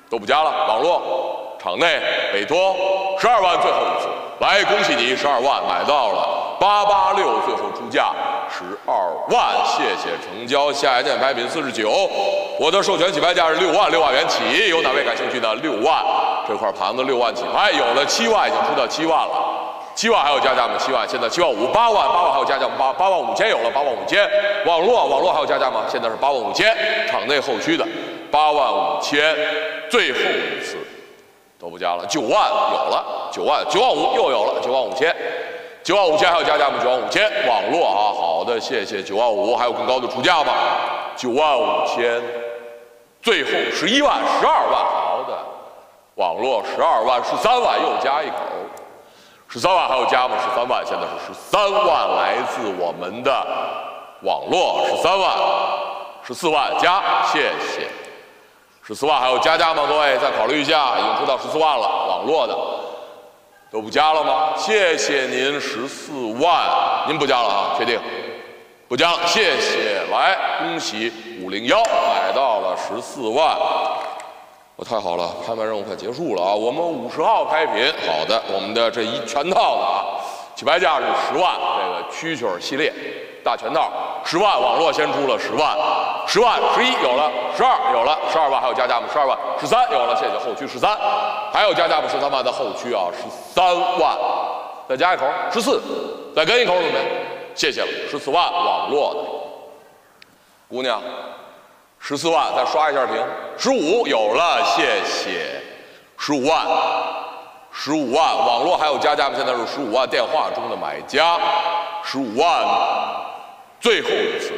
都不加了，网络，场内，委托，十二万，最后一次，来，恭喜你，十二万买到了。八八六，最后出价十二万，谢谢成交。下一件拍品四十九，我的授权起拍价是六万，六万元起，有哪位感兴趣的？六万这块盘子六万起拍，有了七万已经出到七万了，七万还有加价吗？七万，现在七万五，八万，八万还有加价吗？八八万五千有了，八万五千。网络，网络还有加价吗？现在是八万五千，场内后区的八万五千，最后一次都不加了，九万有了，九万九万五又有了，九万五千。九万五千还有加价吗？九万五千，网络啊，好的，谢谢。九万五还有更高的出价吗？九万五千，最后十一万，十二万，好的，网络十二万，十三万又加一口，十三万还有加吗？十三万，现在是十三万，来自我们的网络十三万，十四万加，谢谢。十四万还有加价吗？各位再考虑一下，已经出到十四万了，网络的。都不加了吗？谢谢您十四万，您不加了啊？确定？不加了，谢谢。来，恭喜五零幺买到了十四万，我太好了，拍卖任务快结束了啊！我们五十号拍品，好的，我们的这一全套的啊，起拍价是十万，这个蛐蛐系列。大全套十万，网络先出了十万，十万十一有了，十二有了，十二万还有加价吗？十二万十三有了，谢谢后区十三，还有加价吗？十三万的后区啊，十三万，再加一口十四，再跟一口怎么样？谢谢了，十四万网络的姑娘，十四万再刷一下屏，十五有了，谢谢，十五万，十五万网络还有加价吗？现在是十五万电话中的买家，十五万。最后一次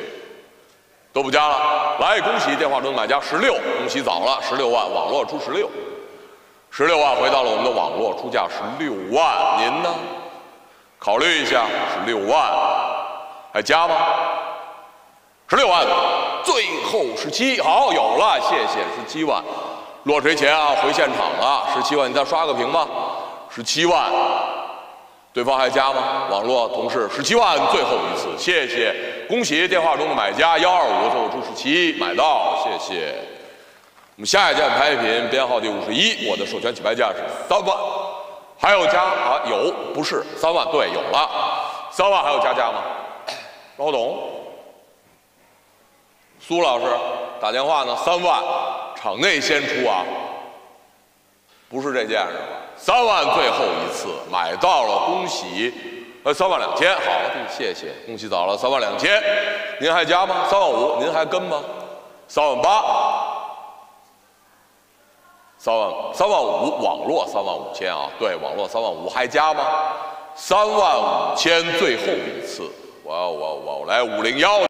都不加了，来恭喜电话中的买家十六，恭喜早了十六万，网络出十六，十六万回到了我们的网络出价十六万，您呢？考虑一下，十六万还加吗？十六万，最后十七，好有了，谢谢十七万，落锤前啊，回现场了，十七万，你再刷个屏吧，十七万。对方还加吗？网络同事十七万，最后一次，谢谢，恭喜电话中的买家幺二五，最后出十七，买到，谢谢。我们下一件拍品编号第五十一，我的授权起拍价是三万，还有加啊？有，不是三万，对，有了，三万还有加价吗？老董，苏老师打电话呢，三万，场内先出啊，不是这件是吧？三万最后一次买到了，恭喜！呃，三万两千，好，谢谢，恭喜早了，三万两千，您还加吗？三万五，您还跟吗？三万八，三万三万五，网络三万五千啊，对，网络三万五，还加吗？三万五千最后一次，我我我来五零幺。